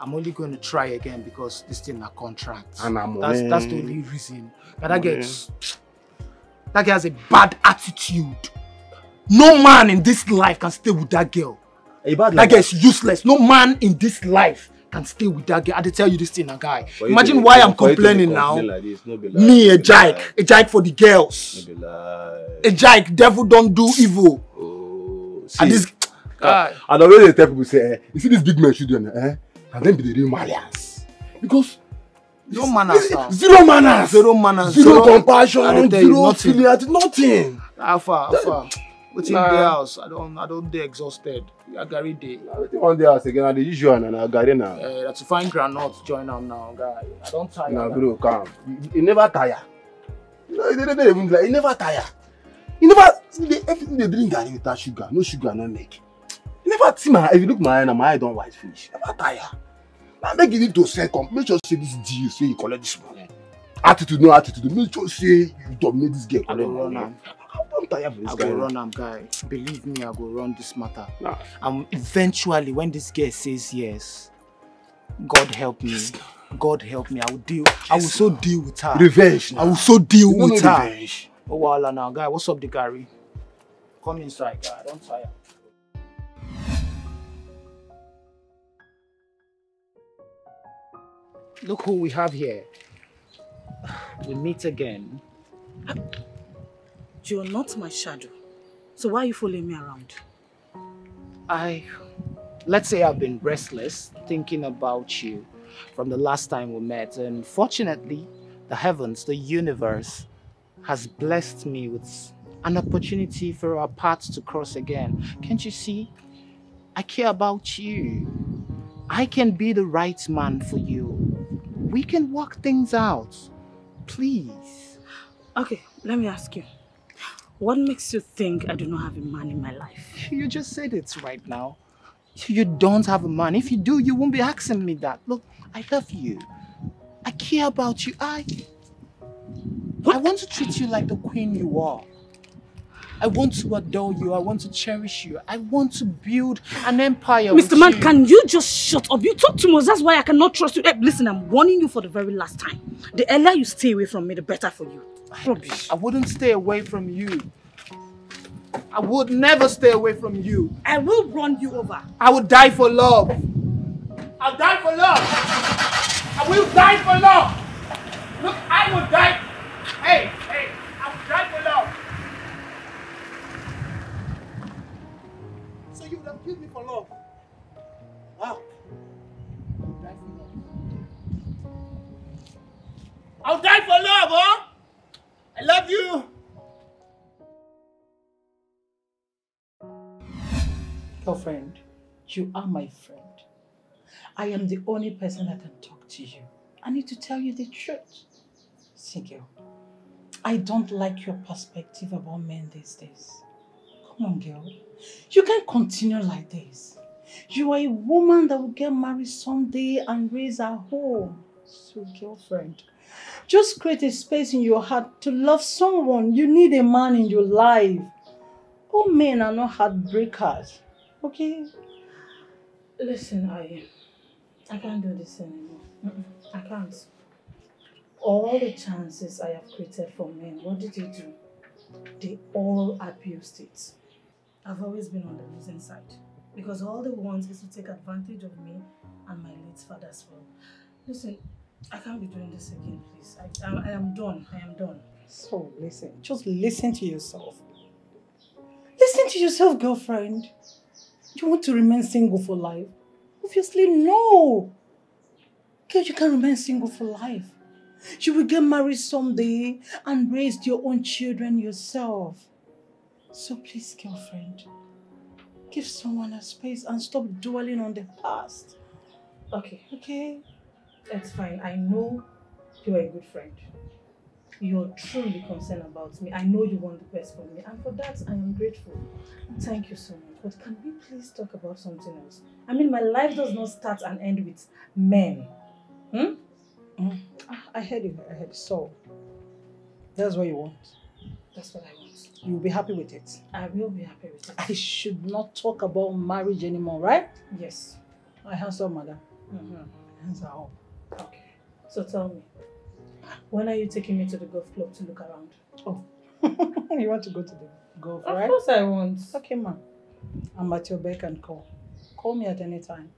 I'm only going to try again because this thing a contract. And I'm that's that's the money. only reason. But that gets that guy has a bad attitude. No man in this life can stay with that girl. That like girl is useless. No man in this life can stay with that girl. I did tell you this thing, a guy. For Imagine to- why I'm complaining now. Like this, no be lie. Me, a be jike, lie. a jike for the girls. No be lie. A jike, devil don't do evil. Oh, And see, this guy. I dey always dey tell people say, eh, you see these big men children, eh, na them be the real Malians. Because No manners, sir. zero manners, Zero manners. zero, dey compassion, zero nothing. feeling, nothing. Alpha, alpha. What's in Nah. the house? I don't, I don't dey exhausted. I Gary day. Na wetin one day house again, na the usual na na garri na. Uh, that's to find granite join am now, guy. I don't tire. Na bro, calm. You, never tire. Know, you dey dey even like, you never tire. You never, you dey everything dey drink garri without sugar, no sugar, no milk. You never see my, if you look my eye now, my eye don white finish. You never tire. Na make you need to sell come, make sure say this deal, say you collect this money. Attitude, no attitude, make sure say you dominate this girl, collect money. Am. I don tire for this I guy. go now. run am, guy. Believe me, I go run this matter. Nah. And eventually, when this girl says yes, God help me. God help me. I will deal. I will so deal with her. Revenge I will so deal You with her. revenge. Oh, wow, now, guy. What's up, the Gary? Come inside, guy. Don't tire. Look who we have here. We meet again. You're not my shadow. So why are you following me around? I, let's say I've been restless thinking about you from the last time we met, and fortunately, the heavens, the universe, has blessed me with an opportunity for our paths to cross again. Can't you see? I care about you. I can be the right man for you. We can work things out. Please. Okay, let me ask you. What makes you think I do not have a man in my life? You just said it right now. You don't have a man. If you do, you won't be asking me that. Look, I love you. I care about you. I I want to treat you like the queen you are. I want to adore you. I want to cherish you. I want to build an empire with Mr. Man, you. can you just shut up? You talk too much. That's why I cannot trust you. Hey, listen, I'm warning you for the very last time. The earlier you stay away from me, the better for you. Rubbish. I wouldn't stay away from you. I would never stay away from you. I will run you over. I would die for love. I'll die for love. I will die for love. Look, I will die. Hey, hey, I will die for love. Killed me for love. Wow. I'll die for love. I'll die for love, huh? I love you. Girlfriend, you are my friend. I am the only person that can talk to you. I need to tell you the truth. See, girl, I don't like your perspective about men these days. Come on, girl. You can't continue like this. You are a woman that will get married someday and raise a home. So, girlfriend, just create a space in your heart to love someone. You need a man in your life. All men are not heartbreakers. Okay? Listen, I, I can't do this anymore. Mm-mm, I can't. All the chances I have created for men, what did you do? They all abused it. I've always been on the losing side because all they want is to take advantage of me and my late father as well. Listen, I can't be doing this again, please. I, I, I am done. I am done. So listen, just listen to yourself. Listen to yourself, girlfriend. You want to remain single for life? Obviously, no. Girl, you can't remain single for life. You will get married someday and raise your own children yourself. So please, girlfriend, give someone a space and stop dwelling on the past. Okay, Okay? it's fine. I know you're a good friend. You're truly concerned about me. I know you want the best for me, and for that, I am grateful. Thank you so much. But can we please talk about something else? I mean, my life does not start and end with men. Hmm? Ah, I heard you. I heard you. So, that's what you want. That's what I want. You'll be happy with it. I will be happy with it. I should not talk about marriage anymore, right? Yes. I hands up, madam. Mhm. Hands are up. Okay. So tell me, when are you taking me to the golf club to look around? Oh, you want to go to the golf, Of right? course I want. Okay, ma. I'm at your beck and call. Call me at any time.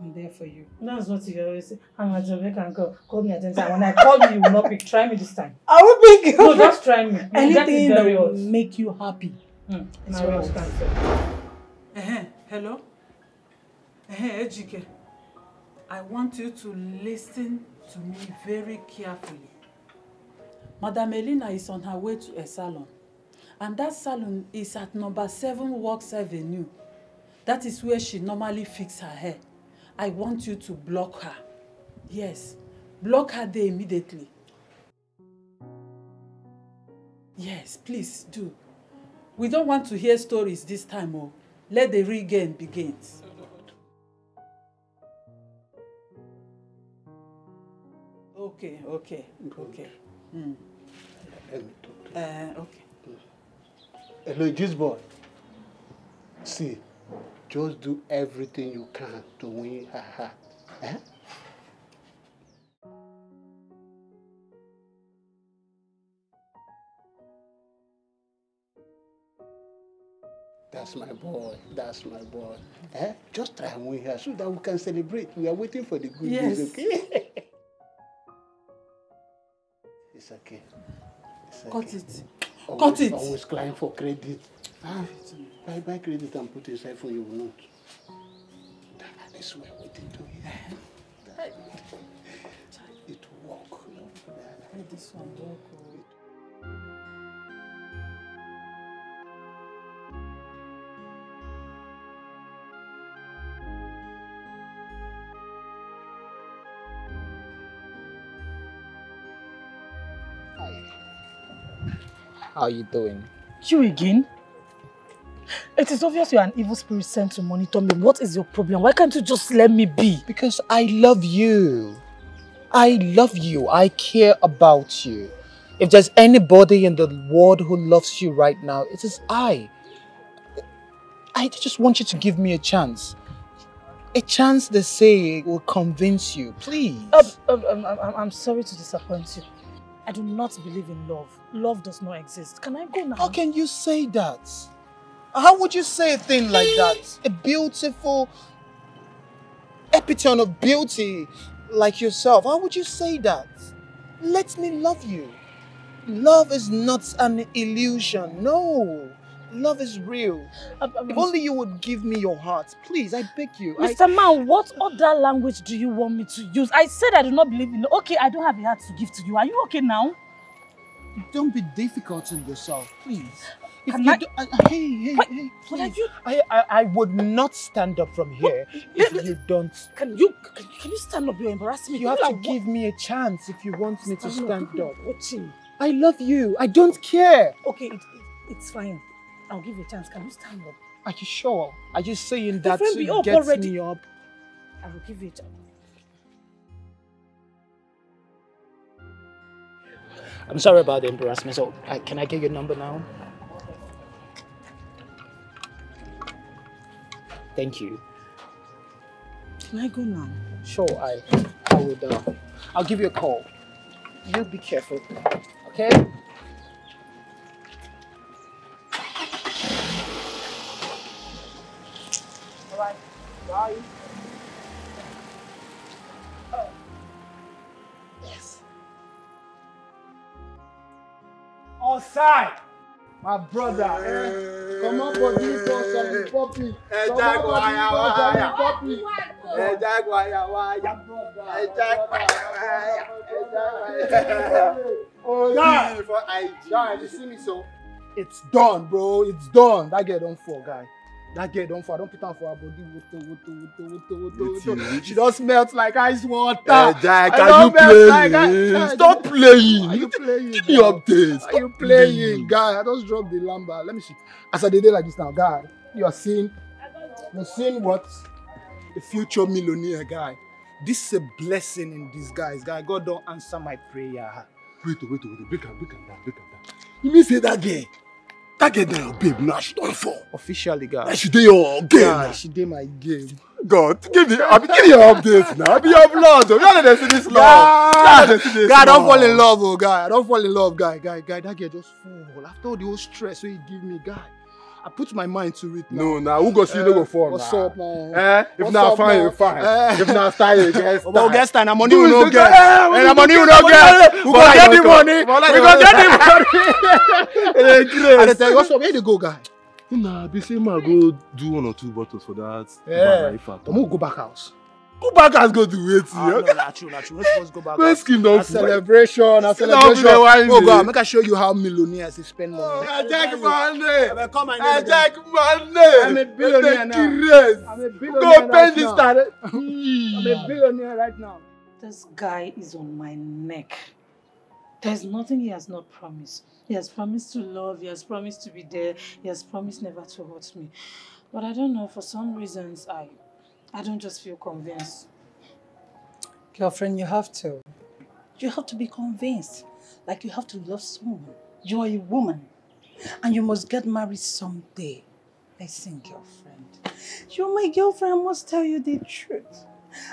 I'm there for you. That's what you always say. I'm your beck and call. Me at any time. When I call you, you will not pick. Try me this time. I will be No, just try me. That Anything that very will odd. make you happy. Mm. It's My say. Uh-huh. Hello? Uh-huh, Ejike. I want you to listen to me very carefully. Madam Elena is on her way to a salon. And that salon is at number 7 Works Avenue. That is where she normally fix her hair. I want you to block her. Yes, block her there immediately. Yes, please do. We don't want to hear stories this time, oh. Let the real game begin. Okay, okay, okay. Mm. Uh, okay. Hello, this boy. See, just do everything you can to win her heart. Eh? That's my boy. That's my boy. Eh? Just try and win here so that we can celebrate. We are waiting for the good Yes. news, okay? it's okay. It's okay. Cut it. Always, Cut it. Always crying for credit. Ah, buy, buy credit and put inside for you will not. That is what we did to you. It will work. Let this one work. How you doing? You again? It is obvious you are an evil spirit sent to monitor me. What is your problem? Why can't you just let me be? Because I love you. I love you. I care about you. If there's anybody in the world who loves you right now, it is I. I just want you to give me a chance. A chance they say will convince you. Please. Um, um, um, um, I'm, I'm sorry to disappoint you. I do not believe in love. Love does not exist. Can I go now? How can you say that? How would you say a thing like that? A beautiful epitome of beauty like yourself. How would you say that? Let me love you. Love is not an illusion. No. Love is real. Um, um, if only you would give me your heart. Please, I beg you. I- Mr. Man, what other language do you want me to use? I said I do not believe in Okay, I don't have a heart to give to you. Are you okay now? Don't be difficult on yourself, please. If Can you I- do, I, hey, hey, hey, What are please. you? I, I, I would not stand up from here if you don't. Can you can, can you stand up? You're embarrassing me. You have to are wa- give me a chance if you want me to Stand stand up. People up. Watching. I love you. I don't care. Okay, it, it, it's fine. I'll give you a chance. Can you stand up? Are you sure? Are you saying that to up get already. me up? I will give you a chance. I'm sorry about the embarrassment. So, uh, can I get your number now? Thank you. Can I go now? Sure, I, I would. Uh, I'll give you a call. You be careful, okay? All right. Bye. Yes. Outside. My brother, eh? Come on, body for some puppy. Eh, Come Jack, on, wire, body for wire. some puppy. Eh, Jack, wire, wire. Eh, Jack, wire, wire. Eh, Jack, wire. Oh, Guy, guy. for IG. Guy, you see me so? It's done, bro. It's done. That girl don't fall, guy. That girl don't fall. I don't put on for her body. Woto, woto, woto, woto, woto, woto. She don't smell like ice water. Eh, Jack, I you melt like playing? ice- Stop playing. Are you playing? Give me guy? updates. Are you playing, guy? I just dropped the lamba. Let me see. As I did it like this now, guy. You are seeing, you're seeing what? A future millionaire, guy. This is a blessing in disguise, guy. God don't answer my prayer. Wait, wait, wait. Break am, break am down, break am down. You mean say that girl? That girl na your babe now. She don't fall. Officially, guy. Na she dey your game now. she did my game. God, give me, I be give me your updates now. I be your blood. Oh, you they see this love. You this guy, I don't fall in love, oh guy. I don't fall in love, guy. Guy, guy, that girl just fall. After all the whole stress wey you give me, guy. I put my mind to it now. No, now who go see you no go fall What's now. up, man? Eh? If up, fine, you fine. Eh. If na style, you get style. get style. Na money we no get. Eh, Eh, money na we money we no get. We go get the money. Money We go get the money. Eh. I dey tell you, what's up? Where you dey go, guy? Nah, be say ma go do one or two bottles for that. Yeah. Ifa. Omo go back house. Go back and go do wetin. Ah, no, na true, na true. Let's supposed go back When house. skin don A celebration, a Skin don full, celebration. Oh me? God, make I show you how millionaires spend money. I take money. Come my I name take money. I'm a billionaire now. Grace. I'm a billionaire Go pay this now. time. I'm a billionaire right now. This guy is on my neck. There's nothing he has not promised. He has promised to love, he has promised to be there, he has promised never to hurt me. But I don't know, for some reasons, I I don't just feel convinced. Girlfriend, you have to. You have to be convinced. Like you have to love someone. You are a woman. And you must get married someday. Listen, girlfriend. You're my girlfriend. I must tell you the truth.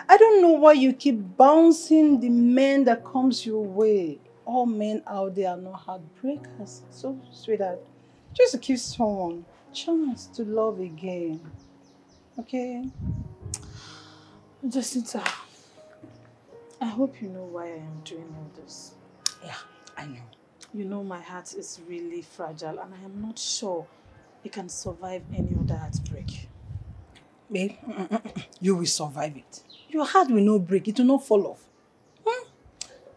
I don't know why you keep bouncing the men that comes your way. All men out there are not heartbreakers. So, sweetheart, just give someone chance to love again. Okay? Jacinta, I hope you know why I am doing all this. Yeah, I know. You know my heart is really fragile and I am not sure it can survive any other heartbreak. Babe, you will survive it. Your heart will not break, it will not fall off. Hmm?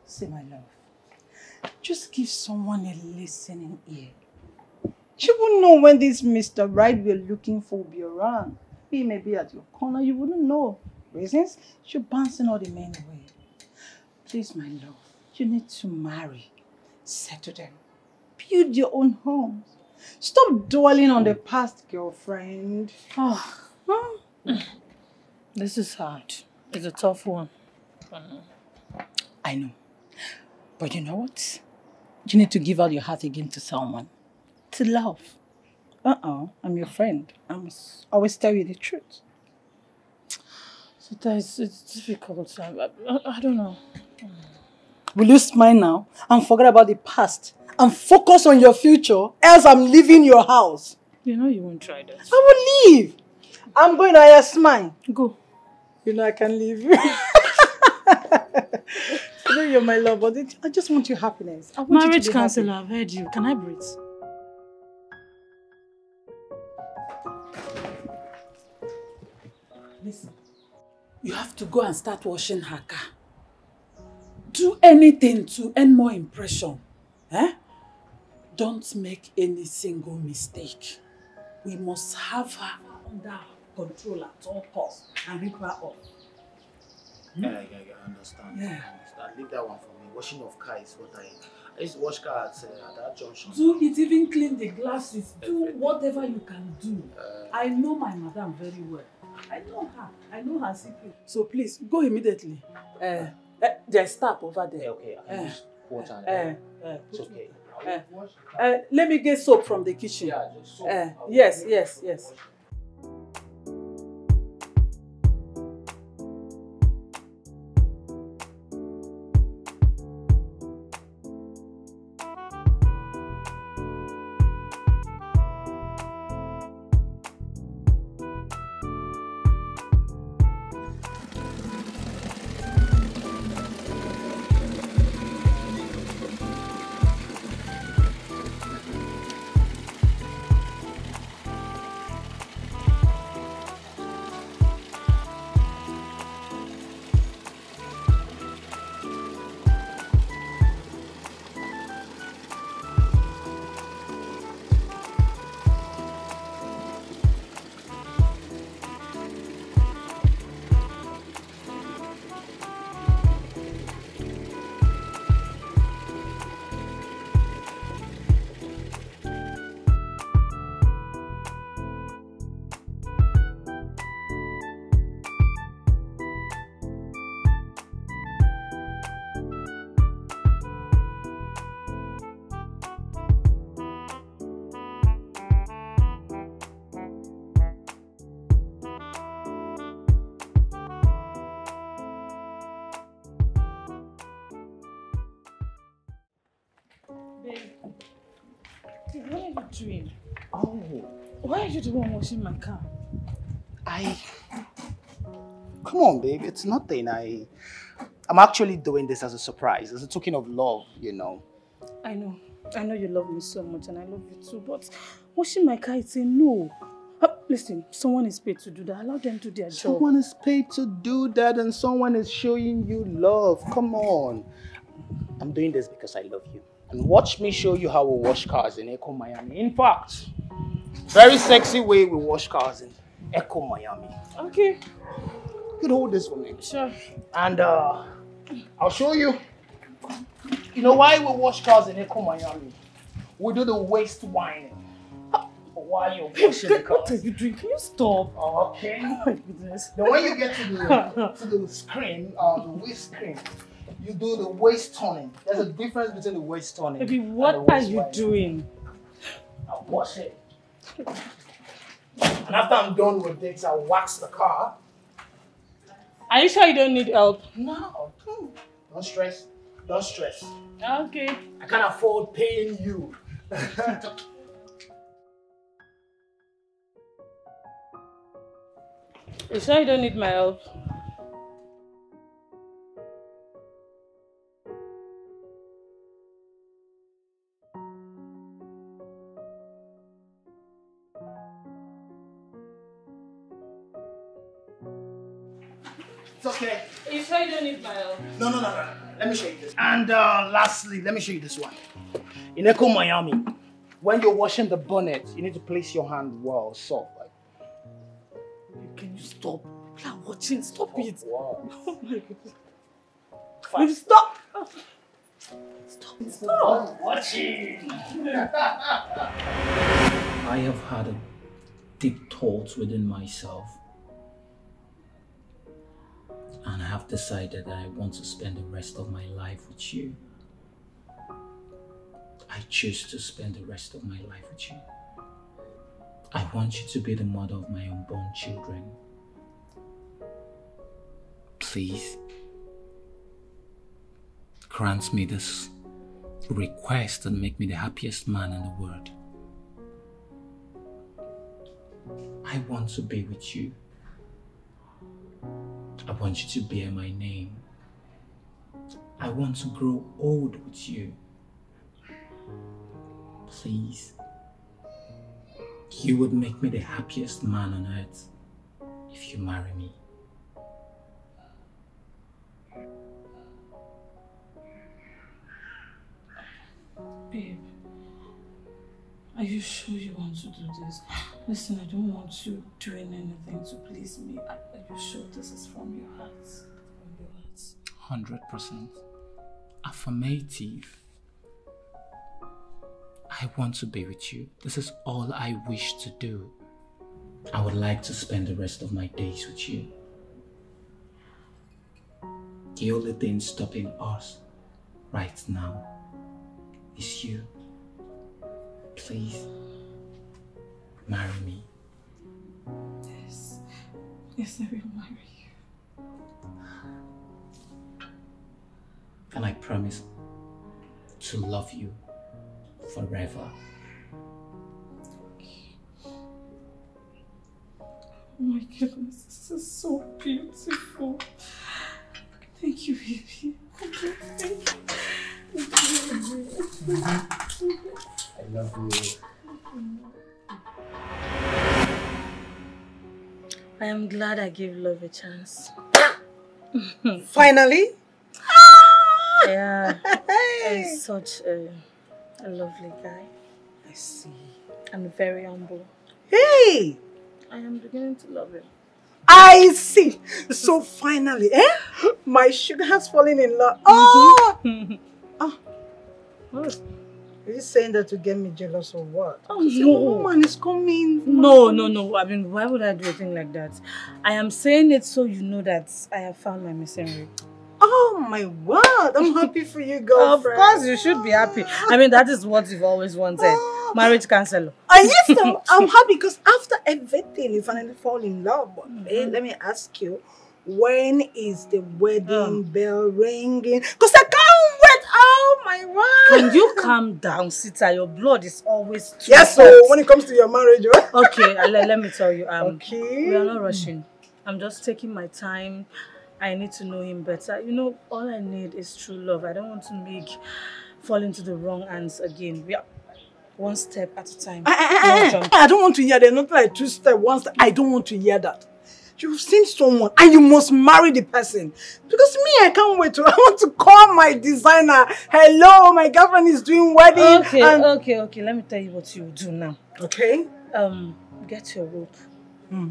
See, my love, just give someone a listening ear. You won't know when this Mr. Right we're looking for will be around. He may be at your corner, you wouldn't know. Reasons? You're bouncing all the men away. Please, my love, you need to marry, settle them, build your own homes. Stop dwelling on the past, girlfriend. Oh, Huh? this is hard. It's a tough one. I know. But you know what? You need to give out your heart again to someone. To love. Uh-oh, I'm your friend. I must always tell you the truth. So that is, it's difficult. I, I, I don't know. Will you smile now and forget about the past and focus on your future? Else I'm leaving your house. You know you won't try that. I will leave. I'm going to hire smile. Go. You know I can leave you. I know you're my love, but I just want your happiness. I want you Marriage counselor. I've heard you. Can I breathe? Listen, you have to go and start washing her car. Do anything to earn more impression. Eh? Don't make any single mistake. We must have her under control at all costs and rip her off. Yeah, yeah, yeah, I understand. Yeah. I understand. Leave that one for me. Washing of car is what I. I used to wash car at, uh, at that junction. Do it, even clean the glasses. Do whatever you can do. Uh, I know my madam very well. I know her. I know her secret. So please, go immediately. Uh, uh, there's tap over there. okay, I can Uh, water. Uh, uh, it's okay. uh, uh, let me get soap from the kitchen. Yeah, just soap. Uh, yes, yes, yes. Babe. It's nothing. I. I'm actually doing this as a surprise, as a token of love, you know. I know. I know you love me so much and I love you too, but washing my car is a no. Uh, listen, someone is paid to do that. Allow them to do their job. Someone is paid to do that and someone is showing you love. Come on. I'm doing this because I love you. And watch me show you how we wash cars in Echo Miami. In fact, very sexy way we wash cars in Echo Miami. Okay. You hold this for me. Sure. And uh, I'll show you. You know why we wash cars in Echo Miami? We do the waist winding. While you're washing the What are you doing? Can you stop? Okay. Oh my goodness. Then when you get to the to the screen, uh, the waste screen, you do the waist turning. There's a difference between the waist turning. Baby, what the are you winding. doing? I'll wash it. And after I'm done with this, I'll wax the car. Are you sure you don't need help? No. Don't stress. Don't stress. Okay. I can't afford paying you. You sure you don't need my help? No, no, no, no. Let me show you this. And uh, lastly, let me show you this one. In Echo Miami, when you're washing the bonnet, you need to place your hand well soft. Like, Can you stop? People are watching. Stop it. wow. Oh my goodness. Fine. You stop. Stop. Stop watching. I have had a deep thoughts within myself. And I have decided that I want to spend the rest of my life with you. I choose to spend the rest of my life with you. I want you to be the mother of my unborn children. Please grant me this request and make me the happiest man in the world. I want to be with you. I want you to bear my name. I want to grow old with you. Please. You would make me the happiest man on earth if you marry me. Babe, are you sure you want to do this? Listen, I don't want you doing anything to please me. Are you sure this is from your heart? From your heart? 100% affirmative. I want to be with you. This is all I wish to do. I would like to spend the rest of my days with you. The only thing stopping us right now is you. Please marry me. Yes. Yes, I will marry you. And I promise to love you forever. Oh my goodness, this is so beautiful. Thank you, baby. Okay, thank you. Thank you. I love you. I am glad I gave love a chance. Finally? Yeah, he's such a, a lovely guy I see. and very humble. Hey! I am beginning to love him. I see. So finally, eh? My sugar has fallen in love. Oh! oh. Are you saying that to get me jealous or what? Oh, no. woman is coming. No, no, no. I mean, why would I do a thing like that? I am saying it so you know that I have found my missing ring. Oh my word! I'm happy for you, girlfriend. Of course, you should be happy. I mean, that is what you've always wanted. Marriage counselor. And yes, I'm, I'm happy because after everything, you finally fall in love. But eh, let me ask you, when is the wedding bell ringing? Because I can't wait. Oh my word! Can you calm down, Sita? Your blood is always too Yes, so when it comes to your marriage, oh. okay, uh, let, let me tell you. Um, Okay. We are not rushing. I'm just taking my time. I need to know him better. You know, all I need is true love. I don't want to make fall into the wrong hands again. We are one step at a time. Eh, No eh, eh. I don't want to hear that. Not like two step, one step. I don't want to hear that. You've seen someone and you must marry the person. Because me, I can't wait to. I want to call my designer. Hello, my girlfriend is doing wedding. Okay, and- okay, okay. Let me tell you what you do now. Okay. Um, get your rope. Hmm.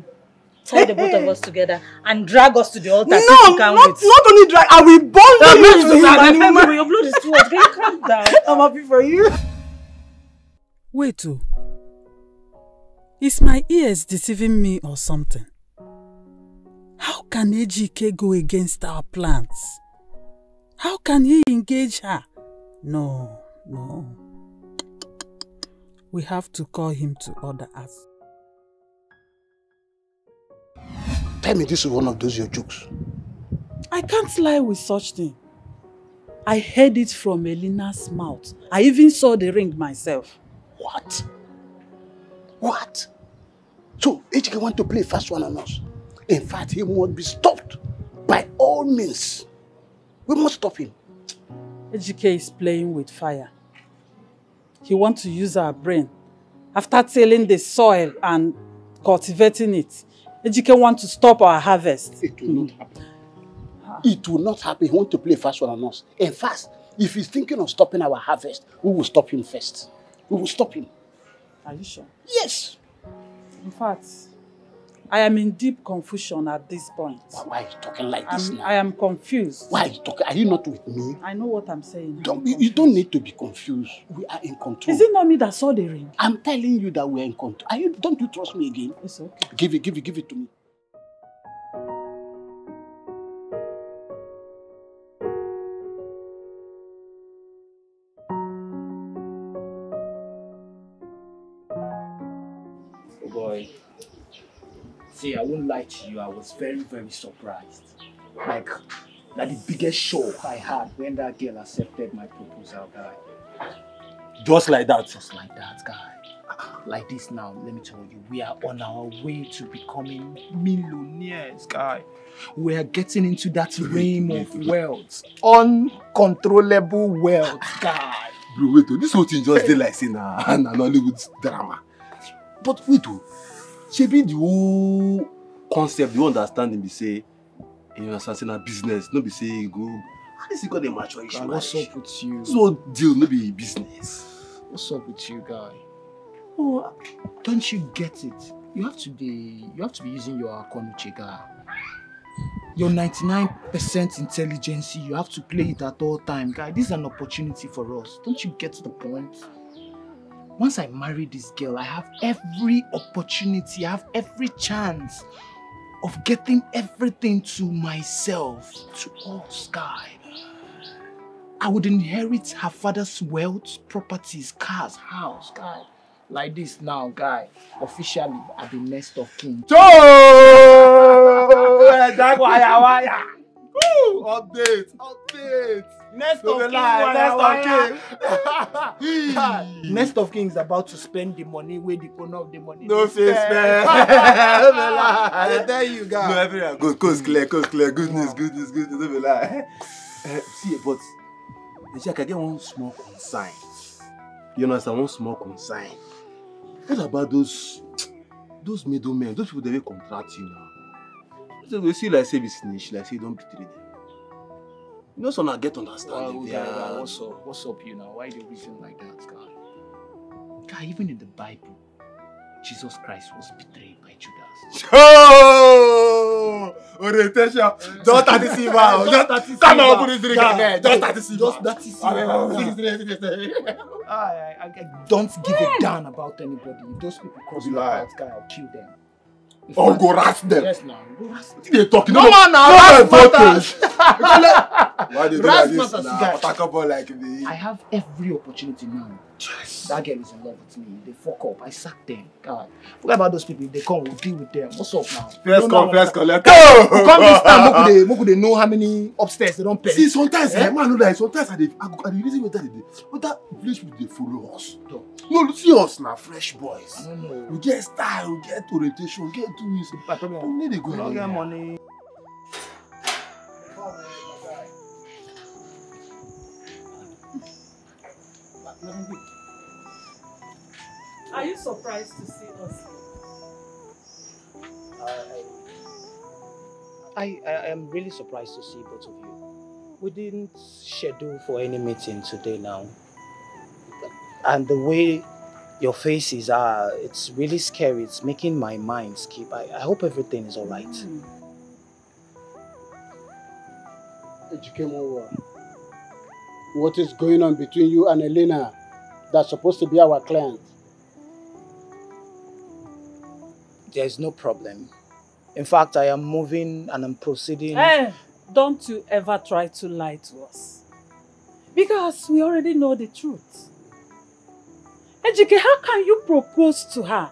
Tie the both of us together and drag us to the altar. No, since you can't not, wait. not only drag. I will bond Your you blood is to too him hot. and you marry- Your blood is too hot. Can you calm down? I'm happy for you. Wait, oh. Is my ears deceiving me or something? How can Ejike go against our plans? How can he engage her? No, no. We have to call him to order us. Tell me this is one of those your jokes. I can't lie with such thing. I heard it from Elena's mouth. I even saw the ring myself. What? What? So, Ejike want to play fast one on us. In fact, he must be stopped by all means. We must stop him. Ejike is playing with fire. He wants to use our brain. After tilling the soil and cultivating it, Ejike wants to stop our harvest. It will not happen. It will not happen. He want to play fast one on us. In fact, if he's thinking of stopping our harvest, we will stop him first. We will stop him. Are you sure? Yes. In fact, I am in deep confusion at this point. Why, are you talking like this I'm- now? I am confused. Why are you talking? Are you not with me? I know what I'm saying. Don't, you, you don't need to be confused. We are in control. Is it not me that saw the ring? I'm telling you that we are in control. Are you? Don't you trust me again? It's okay. Give it, give it, give it to me. I won't lie to you, I was very, very surprised. Like, that the biggest shock I had when that girl accepted my proposal, guy. Just like that. Just like that, guy. Like this now, let me tell you, we are on our way to becoming millionaires, guy. We are getting into that realm of wealth. Uncontrollable wealth, guy. Bro, wait, oh, this whole thing just dey like say na na Nollywood drama. But wait, oh, shebi the whole concept, the understanding be say, you understand, say na business, no be say you go. How this you got the mature Guy, what's up with you? This whole deal no be business. What's up with you, guy? Oh, don't you get it? You have to be you have to be using your Akonuche guy. Your 99% intelligence, you have to play it at all time, guy. This is an opportunity for us. Don't you get the point? Once I marry this girl, I have every opportunity, I have every chance of getting everything to myself, to us, guy. I would inherit her father's wealth, properties, cars, house, guy. Like this now, guy. Officially, at the nest of that wire wire. Woo, update, update. Next of king, next of king. Next of king is about to spend the money where the owner of the money. No face, spend. I tell you, guy. No, everywhere. Good, coast clear, coast clear. Good news, good news, good news. No be lie. Uh, see, but Jack, I get one small concern. You understand? One small concern. What about those those middlemen? Those people they will contract you now. So we see like say be snitch, like say don't betray them. You know, so now get Wow, understanding. guy, guy, what's up? What's up, you know? Why do you reason like that, guy? Guy, even in the Bible, Jesus Christ was betrayed by Judas. Oh, orientation. Just that is it, wow. Just Just that is come on, wow. put this drink Yeah, again. Just that is it. Just that is it. Ah, ah. I, I, I don't give a damn about anybody. If those people cross my lie. path, guy, I'll kill them. Oh, go rat them. Yes, now. Go rat them. They talking. No, man, now, no, rat no, matters. Why they do like this now? like me. I have every opportunity now. That girl is in love with me. They fuck up. I sack them. God. Forget about those people. If they come, we'll deal with them. What's up now? First come, first how- collect. We'll come this time, make they, make they know how many upstairs they don't pay. See, sometimes, Eh? eh? man, know that sometimes I, I, go, I dey reason whether they dey, whether village people dey follow us. No, see us now, fresh boys. I don't know. We get style, we get orientation, we get two weeks. My problem. We need to go We don't get money. Are you surprised to see us? I, I I am really surprised to see both of you. We didn't schedule for any meeting today now. And the way your faces are, it's really scary. It's making my mind skip. I, I hope everything is alright. Hmm. Ejikemowa, what is going on between you and Elena that's supposed to be our client? There's no problem. In fact, I am moving and I'm proceeding. Eh, don't you ever try to lie to us. Because we already know the truth. Ejike, how can you propose to her?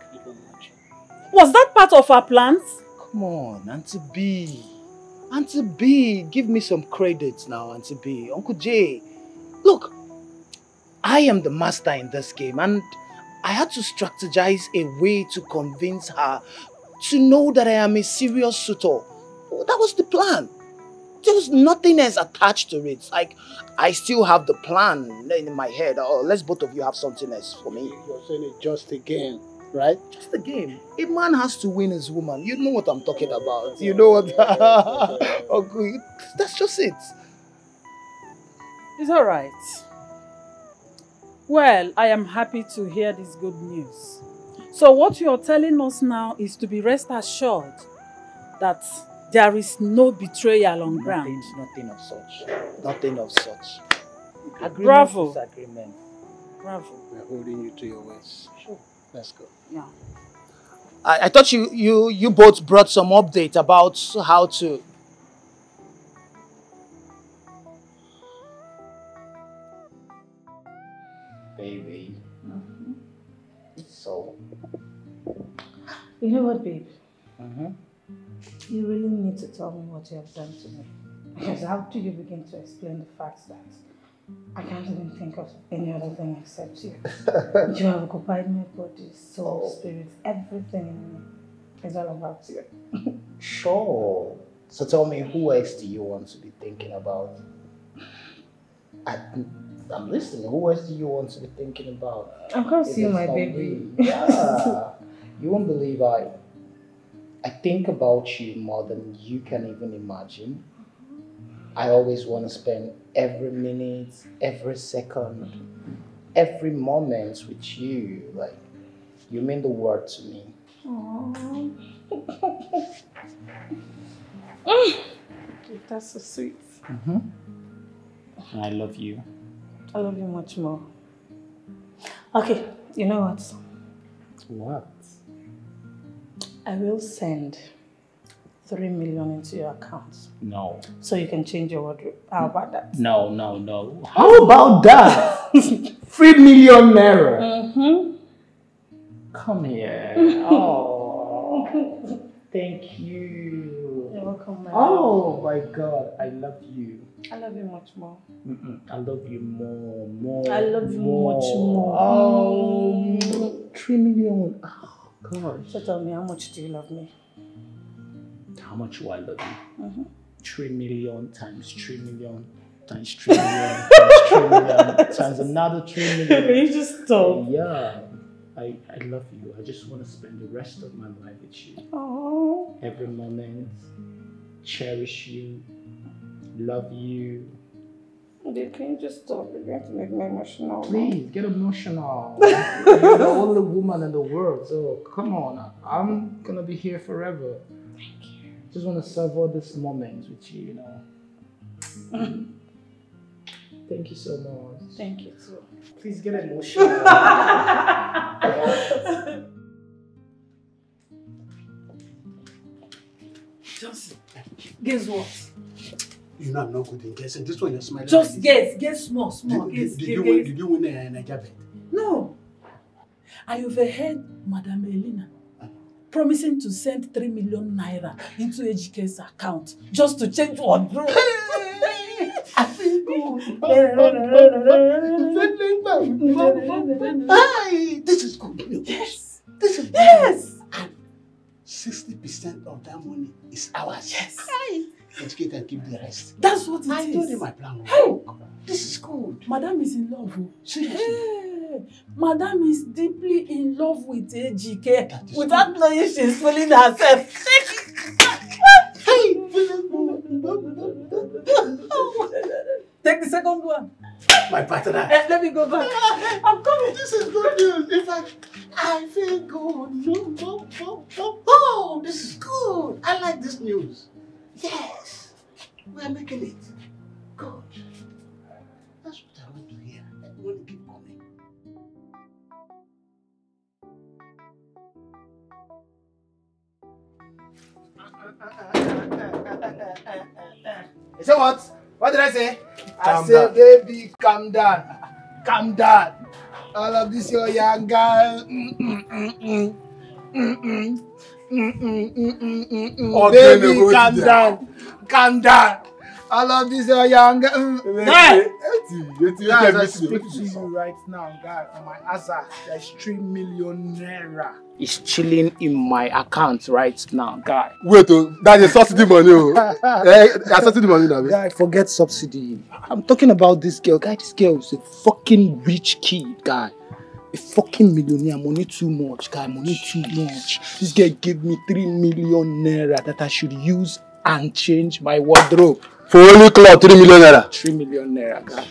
Was that part of her plans? Come on, Auntie B. Auntie B, give me some credits now, Auntie B. Uncle J, look, I am the master in this game and I had to strategize a way to convince her to know that I am a serious suitor. That was the plan. There was nothing else attached to it. Like, I still have the plan in my head. Oh, let's both of you have something else for me. You're saying it just again, right? Just a game. A man has to win his woman. You know what I'm talking about. You know what? okay, that's just it. It's all right. Well, I am happy to hear this good news. So what you're telling us now is to be rest assured that there is no betrayal on ground. Nothing, nothing of such. Nothing of such. Agreement Bravo. is agreement. Bravo. We're holding you to your words. Sure. Let's go. Yeah. I, I thought you, you, you both brought some update about how to... So... You know what, babe? Mm-hmm. You really need to tell me what you have done to me. Because how do you begin to explain the fact that I can't even think of any other thing except you? you have occupied my body, soul, spirit, everything in me. It's all about you. Sure. So tell me, who else do you want to be thinking about? I, I'm listening. Who else do you want to be thinking about? I'm gonna see it's my baby. me. Yeah. you won't believe I. I think about you more than you can even imagine. I always want to spend every minute, every second, every moment with you. Like, you mean the world to me. Aww. That's so sweet. Mm-hmm. I love you. I love you much more. Okay, you know what? What? I will send three million into your account No. so you can change your wardrobe. How about that? No, no, no. How about that? Three million naira. Mm-hmm. Come here. Oh, thank you. You're welcome, my Oh my God, I love you. I love you much more. Mm-mm, I love you more, more. I love you much more. Oh, Mm. three million. Oh God. So tell me, how much do you love me? How much do I love you? Mhm. Three million times three million times three million times three million times another three million. Can you just stop? Yeah. I, I love you. I just want to spend the rest of my life with you. Oh. Every moment, cherish you, love you. Babe, can you just stop? You're going to make me emotional. Please get emotional. You're the only woman in the world, so come on. I'm gonna be here forever. Thank you. Just want to savor this moment with you, you know. Thank you so much. Thank you too. Please get emotional. Johnson, guess what? You know I'm not good in guessing. This one you're smiling. Just like guess, guess small, small. Did, guess, did, did, guess, you win, did you win a Niger bet? No. I overheard Madame Elena promising to send 3 million naira into Ejike's account just to change wardrobe. I feel good. Hey, this is good news. Yes. This is good Yes. And 60% of that money is ours. Yes. HK can keep the rest. That's what it is. I told you my plan. Hey. This is good. Madame is in love. oh. Seriously. Hey, Madame is deeply in love with AGK is without knowing she's fooling herself. Take the second one. My partner. Eh, let me go back. I'm coming. This is good news. In fact, I feel good. Oh, this is good. I like this news. Yes. We're making it. Good. That's what I want to hear. I want to keep coming. You say what? What did I say? Calm I said, down. baby, calm down. Calm down. All of this your young girl. Mm, mm, mm, Baby, calm down. Calm down. I love this uh, young girl. Mm. Guy, guys, I speak to you right now, guy. On my Asa, there's three million naira. It's chilling in my account right now, guy. Wait, oh, that's a subsidy money. Oh. eh, that's subsidy money now. Guy, forget subsidy. I'm talking about this girl. Guy, this girl is a fucking rich kid, guy. A fucking millionaire. Money too much, guy. Money too much. This girl gave me three million naira that I should use and change my wardrobe. For only cloth, 3 million naira. Three million naira, guy.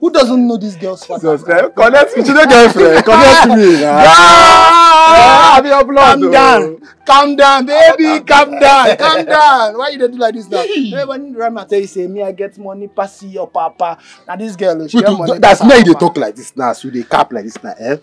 Who doesn't know this girl's father? Connect me to the girlfriend. Connect me. Ah, be your blood. calm oh. down, calm down, baby, calm down, calm down. Why you dey do like this now? Hey, when Rama tell you say me I get money pass your papa. Now this girl oh, she get oh, money. that's they papa. talk like this now. So they cap like this now. Eh?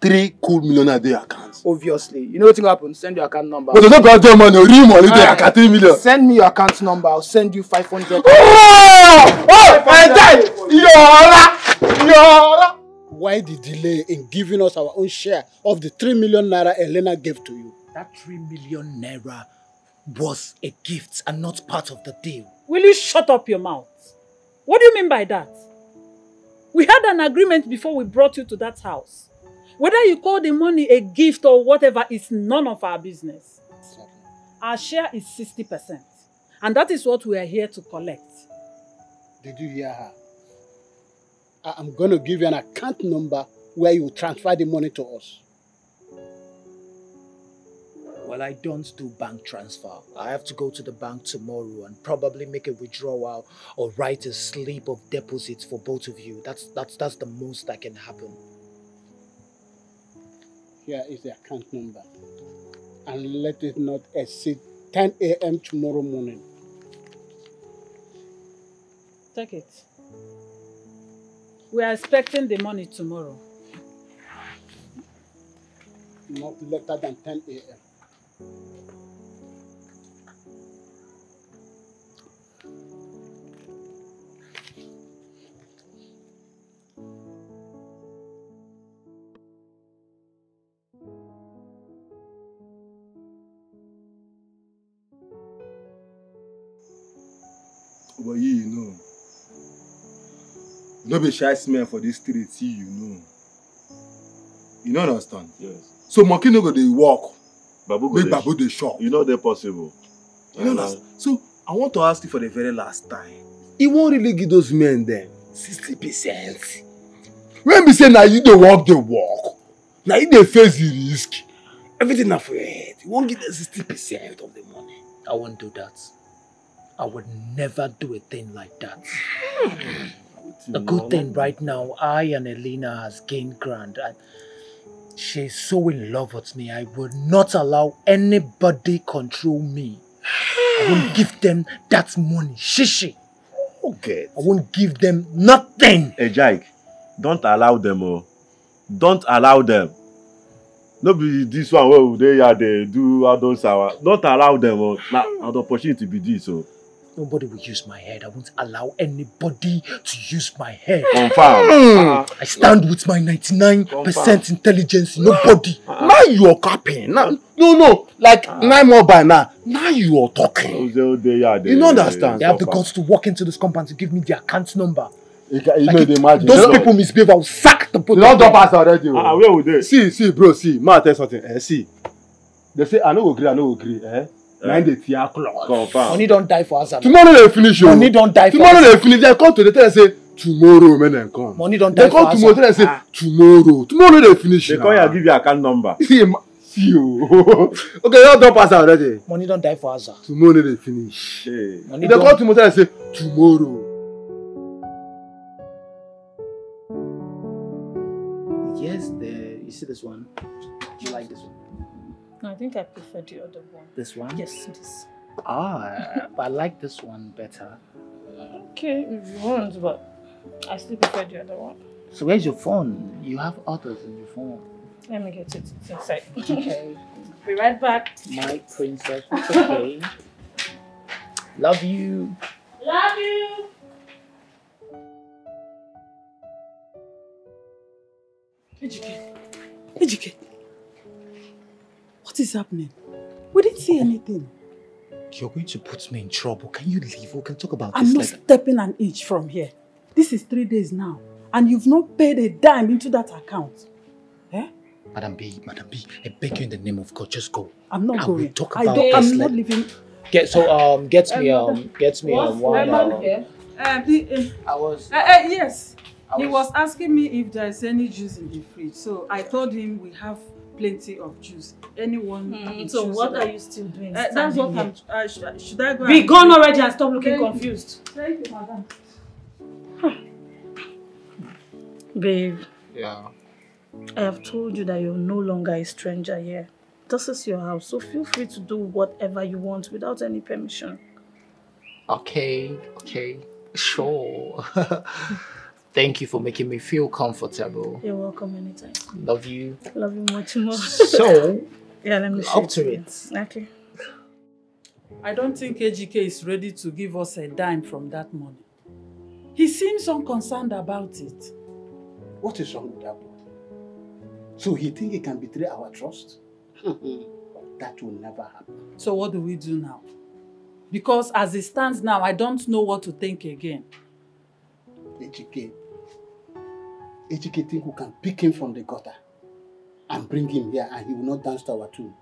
Three cool million naira dey account. Obviously, you know what will happen? Send your account number. But they no go get money. Real money dey account 3 million. Send me your account number. I'll send you five hundred. Oh! Oh! My dad! Yora! Yora! Why the delay in giving us our own share of the 3 million naira Elena gave to you? That three million naira was a gift and not part of the deal. Will you shut up your mouth? What do you mean by that? We had an agreement before we brought you to that house. Whether you call the money a gift or whatever is none of our business. Our share is 60%. And that is what we are here to collect. Did you hear her? I- I'm going to give you an account number where you transfer the money to us. Well, I don't do bank transfer. I have to go to the bank tomorrow and probably make a withdrawal or write a slip of deposit for both of you. That's that's that's the most that can happen. Here is the account number. And let it not exceed 10 a.m. tomorrow morning. Take it. We are expecting the money tomorrow. Not later than 10 a.m. But you, you know. No be shy smell for this street, see you know. You no understand? Yes. So monkey no go dey walk. Babu go Make dey- babu dey shop. You know they're possible. You know understand? So I want to ask you for the very last time. You won't really give those men then 60%. When we say now you dey walk, dey walk. Now you dey face the risk. Everything na for your head. You won't give them 60% of the money. I won't do that. I would never do a thing like that. Hmm. The good thing right now, I and Elena has gained ground and she's so in love with me. I would not allow anybody control me. I won't give them that money. Shishi. Okay. I won't give them nothing. Hey, Jake, don't allow them. Oh. Don't allow them. No be this one where they here they do all those hours. Don't allow them. Oh. Now, now the opportunity be this. Oh. Nobody will use my head. I won't allow anybody to use my head. Confirm. I stand with my 99% Confirm. intelligence. Nobody. Now you are capping. Now, no, no. Like nine more by now. Now you are talking. Those they here, they, You don't understand. They have the guts to walk into this compound to give me their account number. You, can, you Like know if the imagine. Those You know- people misbehave, I will sack the You don't drop us already. Ah, where would they? See, see, bro, see. Ma, tell you something. Eh, see. They say, I no go agree, I no go agree. Eh? Nine dey tear cloth. Confirm. Money don't die for us. Tomorrow they finish. oh. Money don't die for Tomorrow us. they finish. They come to the tell them say, tomorrow, man, they come. Money don't They die for come us. tomorrow, tell them say, tomorrow. Tomorrow they finish. They now. come here give you account number. See, ma- see you. okay, you don't pass already. Money don't die for us. Tomorrow they finish. Hey. Money They come don't. tomorrow, tell them say, tomorrow. Yes, there. You see this one? No, I think I prefer the other one. This one? Yes, this. Ah, but I like this one better. Okay, if you want, but I still prefer the other one. So where's your phone? You have others in your phone. Let me get it. It's inside. Okay. Be right back. My princess. It's okay. Love you. Love you. Ejike. Ejike. What What is happening? We didn't see anything. You're going to put me in trouble. Can you leave? We can talk about this. I'm not later. stepping an inch from here. This is three days now. And you've not paid a dime into that account. Eh? Madam B, Madam B, I beg you in the name of God, just go. I'm not I going. will talk I about don't, this I'm not leaving. Get so um get me Um, get me um one Emma um, here? He, uh, I was uh, uh, yes. I he was- was asking me if there's any juice in the fridge. So I told him we have plenty of juice. Anyone? Mm, so what are you still doing? Uh, that's what standing I'm. Uh, should, should I go? Be and- gone already and stop looking Thank you. confused. Thank you, madam. Babe, Yeah. I have told you that you're no longer a stranger here. This is your house, so feel free to do whatever you want without any permission. Okay, okay, sure. Thank you for making me feel comfortable. You're welcome anytime. Love you. Love you much more. So, yeah, let me show up to you. it. Okay. I don't think Ejike is ready to give us a dime from that money. He seems unconcerned about it. What is wrong with that boy? So he think he can betray our trust? that will never happen. So what do we do now? Because as it stands now, I don't know what to think again. Ejike, Ejike think we can pick him from the gutter and bring him here and he will not dance to our tune.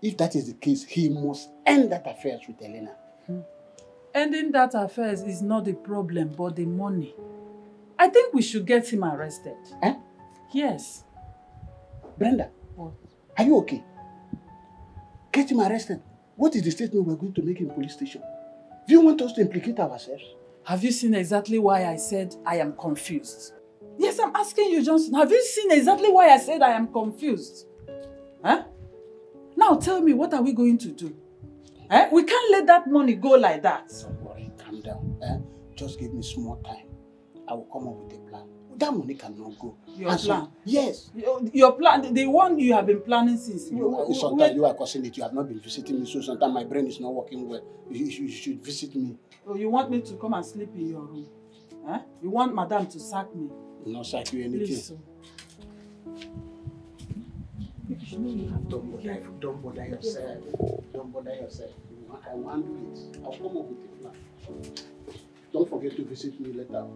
If that is the case, he must end that affair with Elena. Ending that affair is not the problem, but the money. I think we should get him arrested. Eh? Yes. Brenda, are you okay? Get him arrested. What is the statement we're going to make in police station? Do you want us to implicate ourselves? Have you seen exactly why I said I am confused? Yes, I'm asking you, Johnson. Have you seen exactly why I said I am confused? Huh? Now tell me, what are we going to do? Eh? We can't let that money go like that. Don't worry, calm down. Eh? Just give me small time. I will come up with a plan. That money cannot go. Your And so- plan? yes. Your, your plan, the one you have been planning since. You, sometimes where- you are causing it. You have not been visiting me, so sometimes my brain is not working well. You, you, you should visit me. Oh, you want me to come and sleep in your room? Huh? You want madam to sack me? Not sack you anything. Please. Don't bother, don't bother yourself. Don't bother yourself. I want do it. I'll come up with a plan. Don't forget to visit me later.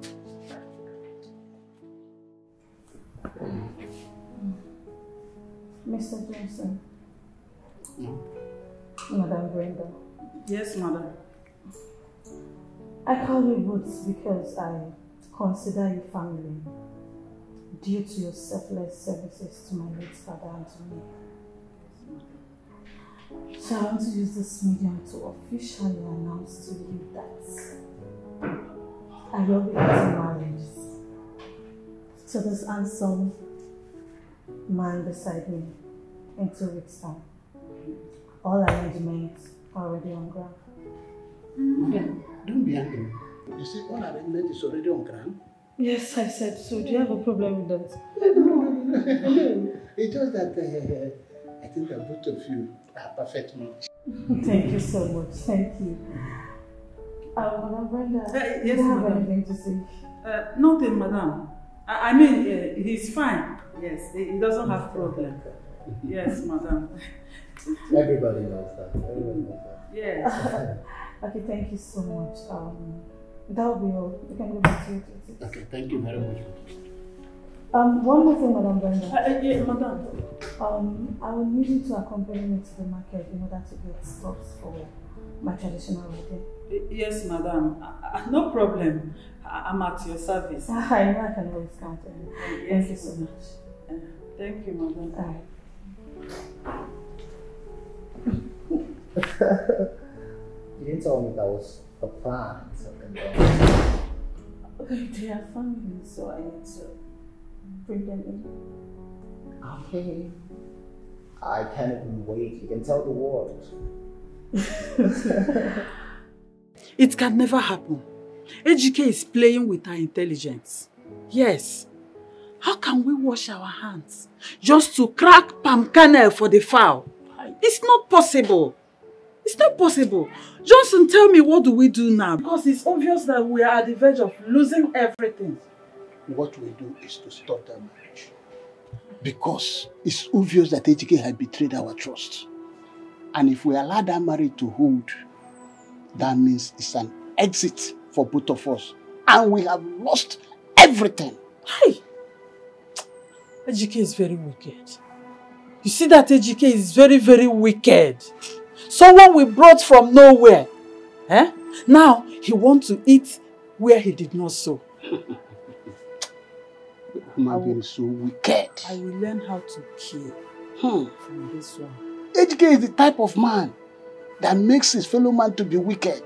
Mr. Johnson, No. Madam Brenda, Yes, madam. I call you Boots because I consider you family due to your selfless services to my late father and to me. So I want to use this medium to officially announce to you that I will be getting married to this handsome man beside me in two weeks' time. All arrangements already on ground. Yeah. Don't be angry. You see, all arrangement is already on ground. Yes, I said so. Do you have a problem with that? No. It's just that uh, I think that both of you are perfect match. Thank you so much. Thank you. Uh, Madam Brenda, Uh, do yes, you have madam. anything to say? Uh, nothing, madam. I, I mean, uh, he's fine. Yes, he, he doesn't have problem. Yes, madam. Everybody knows that. Everybody knows that. Yes. okay, thank you so much. Um, that will be all. You can go back to your duties. Okay, thank you very much. Um, one more thing, Madam Brenda. Uh, uh, yeah, madam. Um, I will need you to accompany me to the market in order to get stuffs for my traditional wedding. Yes, madam. Uh, uh, no problem. I, I'm at your service. I know I can always count on you. Thank you so much. Uh, thank you, madam. Alright. You didn't tell me that was a plan. Okay, they are family, so I need to bring them in. okay. I can't even wait. You can tell the world. It can never happen. Ejike is playing with our intelligence. Yes. How can we wash our hands just to crack palm kernel for the fowl? It's not possible. It's not possible. Johnson, tell me what do we do now? Because it's obvious that we are at the verge of losing everything. What we do is to stop that marriage. Because it's obvious that Ejike had betrayed our trust. And if we allow that marriage to hold, that means it's an exit for both of us. And we have lost everything. Hi! Ejike is very wicked. You see that Ejike is very, very wicked. Someone we brought from nowhere. Eh? Now, he wants to eat where he did not sow. Human being so wicked. I will learn how to kill Hmm. from this one. Ejike is the type of man that makes his fellow man to be wicked.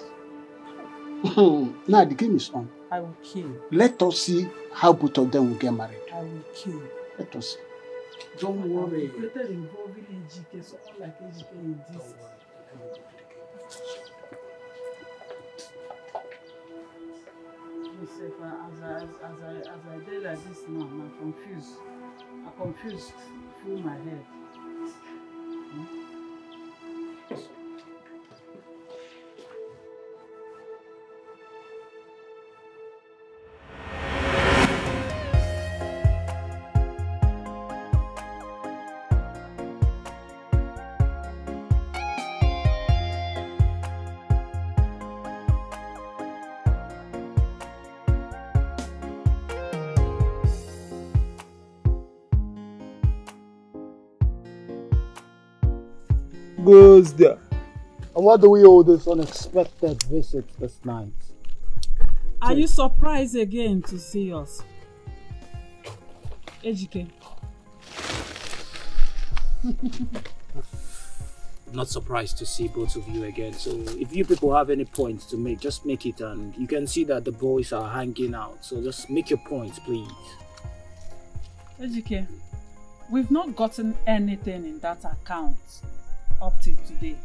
Hmm. now the game is on. I will kill. Let us see how both of them will get married. I will kill. Let us see. Don't worry. Better involving Ejike, someone like Ejike in this. As I, as, as I, as I dey like this now, I'm confused. I'm confused through my head. Goes there. And what do we owe this unexpected visit this night? Are you surprised again to see us? Ejike. Not surprised to see both of you again. So if you people have any points to make, just make it and you can see that the boys are hanging out. So just make your points, please. Ejike, we've not gotten anything in that account up till today.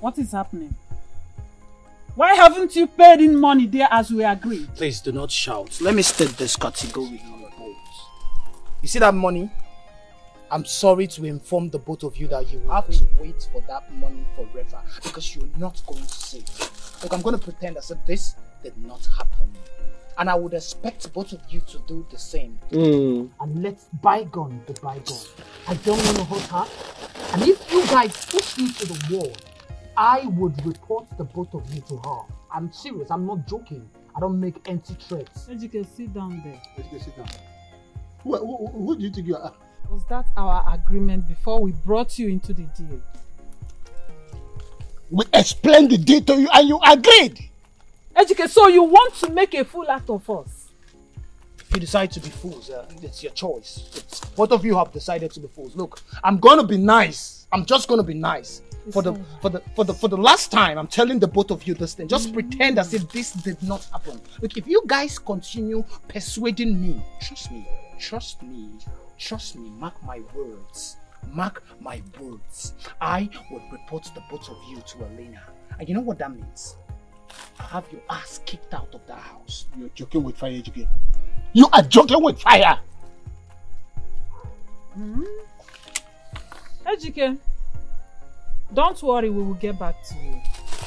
What is happening? Why haven't you paid in money there as we agreed? Please do not shout. Let me state this category on the boys. You see that money? I'm sorry to inform the both of you that you will have to wait for that money forever because you're not going to save. Look, I'm going to pretend as if this did not happen. And I would expect both of you to do the same. Hmm. And let bygone be bygone. I don't want to hurt her. And if you guys push me to the wall, I would report the both of you to her. I'm serious. I'm not joking. I don't make empty threats. Ejike, sit down there. Ejike, sit down. Who, who, who do you think you are? Was that our agreement before we brought you into the deal? We explained the deal to you and you agreed. Ejike, so you want to make a fool out of us? If you decide to be fools, uh, it's your choice. It's, both of you have decided to be fools. Look, I'm gonna be nice. I'm just gonna be nice. For the for the for the for the last time, I'm telling the both of you this thing. Just pretend as if this did not happen. Look, if you guys continue persuading me, trust me, trust me, trust me, mark my words. Mark my words. I will report the both of you to Elena. And you know what that means? Have your ass kicked out of that house. You're joking with fire, Ejike. You are joking with fire. Hmm? Ejike, don't worry, we will get back to you.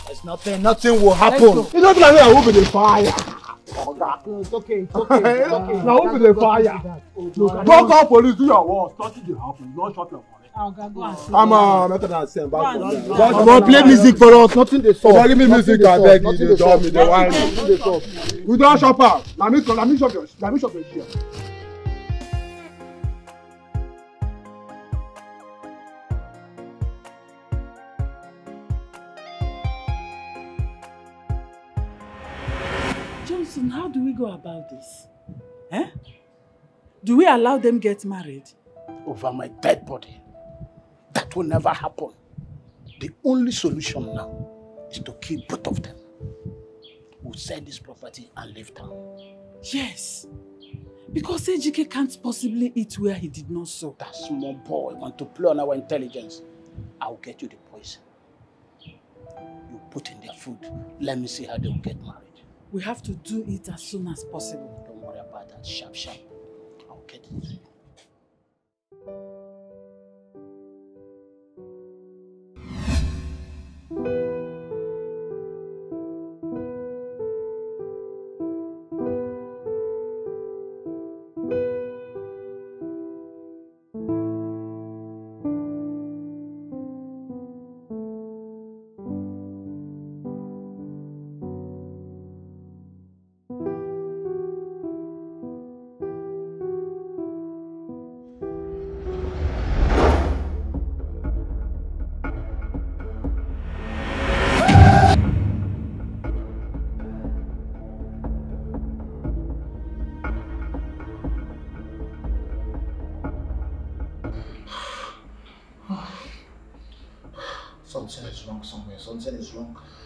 There's nothing, nothing will happen. It's not like I will be the fire. It's okay. It's okay. It's okay. Now who be the fire? Look, go call police, do your work. Nothing dey happen. No shop your money. I'll go go and see. Come on, better than same. Go and see. But play music for us. Nothing dey sup. Oh, give me music, I beg you. Nothing Dey dey drop sup. me, dey whine. Nothing dey sup. Shop am. Na me, na me shop your, na me shop your share. Johnson, how do we go about this? Eh? Do we allow them get married? Over my dead body. That will never happen. The only solution now is to kill both of them. We'll sell this property and leave town. Yes. Because Ejike can't possibly eat where he did not sow. That small boy want to play on our intelligence. I'll get you the poison. You put in their food. Let me see how they will get married. We have to do it as soon as possible. Don't worry about that. Sharp, sharp. I'll get it. Somewhere.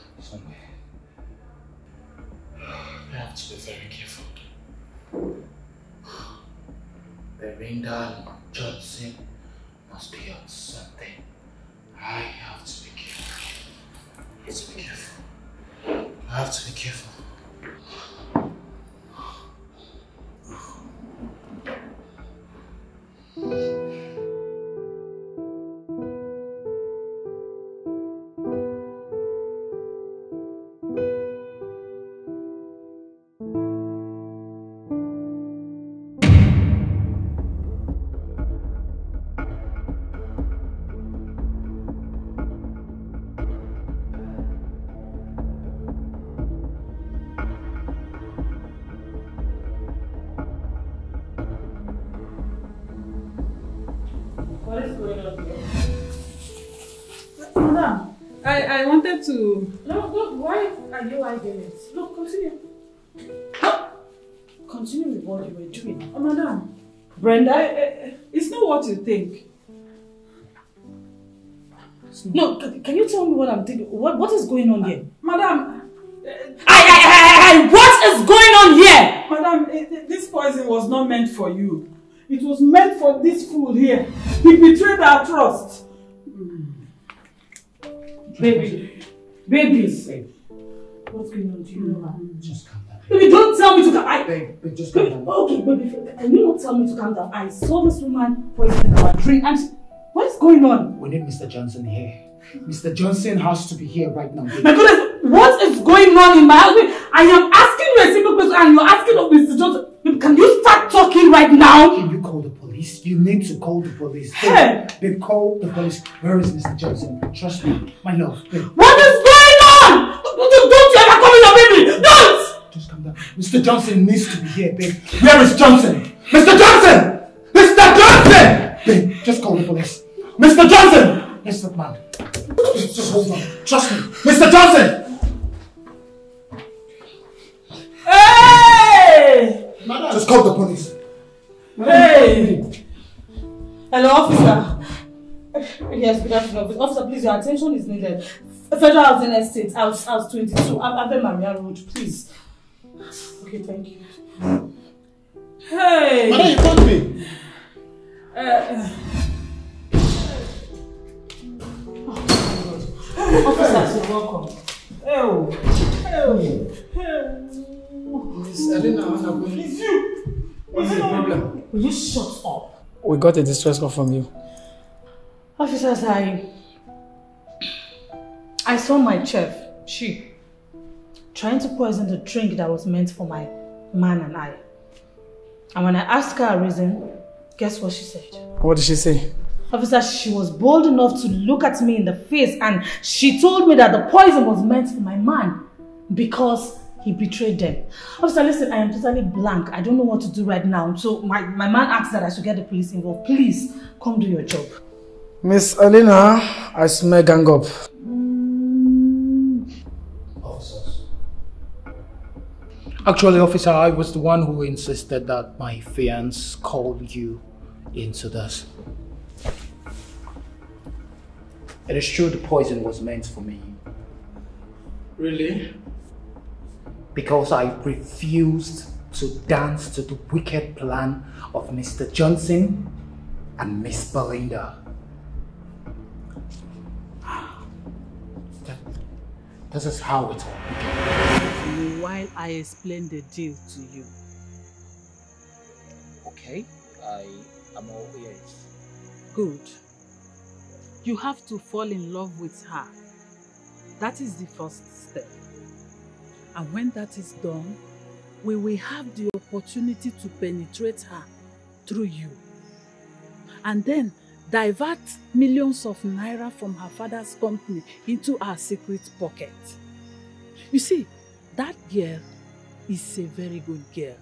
To. No, look, why are you hiding it? Look, continue. Continue with what you were doing. Oh, madam. Brenda? eh, eh, It's not what you think. No, can you tell me what I'm thinking? What What is going on here? Madam. I, I, I, I, what is going on here? Madam, eh, eh, this poison was not meant for you. It was meant for this fool here. He betrayed our trust. Baby. Babies. What's going on? Do you know her? Mm-hmm. Just calm down. Baby, don't tell me to calm I, Babe, babe, just calm down. Okay, baby, can you not tell me to calm down? I saw this woman poisoning our drink and what is going on? We need Mr. Johnson here. Mr. Johnson has to be here right now. babe. My goodness, what is going on in my house? I am asking you a simple question and you're asking of Mr. Johnson. Babe, Can you start talking right now? Can you call the police? You need to call the police. Hey! Babe, babe, call the police. Where is Mr. Johnson? Trust me, my love. Babe, What is going on? Don't, don't you ever come in your baby! Don't! just calm down. Mr. Johnson needs to be here, babe. Where is Johnson? Mr. Johnson! Mr. Johnson! Babe, just call the police. Mr. Johnson! Yes, that man. Just, just hold on. Trust me. Mr. Johnson! Hey! Just call the police. Hey! Hello, officer. Yes, good afternoon. officer. Officer, please, your attention is needed. Federal Housing Estate, House, House 22, Ave Maria Road, please. Okay, thank you. Hey! Madam, you called me. Uh, Officers, you're welcome. oh. Oh. Miss Elena, Anna, It's you. what's the problem? Will you shut up? We got a distress call from you. Officers, I... I saw my chef, she, trying to poison the drink that was meant for my man and I. And when I asked her a reason, guess what she said? What did she say? Officer, she was bold enough to look at me in the face and she told me that the poison was meant for my man because he betrayed them. Officer, listen, I am totally blank. I don't know what to do right now. So my, my man asked that I should get the police involved. Please, come do your job. Miss Alina, I smell gang up. Actually, officer, I was the one who insisted that my fiance call you into this. It is true the poison was meant for me. Really? because I refused to dance to the wicked plan of Mr. Johnson and Miss Belinda. This is how it all began. While I explain the deal to you. Okay, I am all ears. Good. You have to fall in love with her. That is the first step. And when that is done, we will have the opportunity to penetrate her through you. And then divert millions of naira from her father's company into her secret pocket. You see, that girl is a very good girl.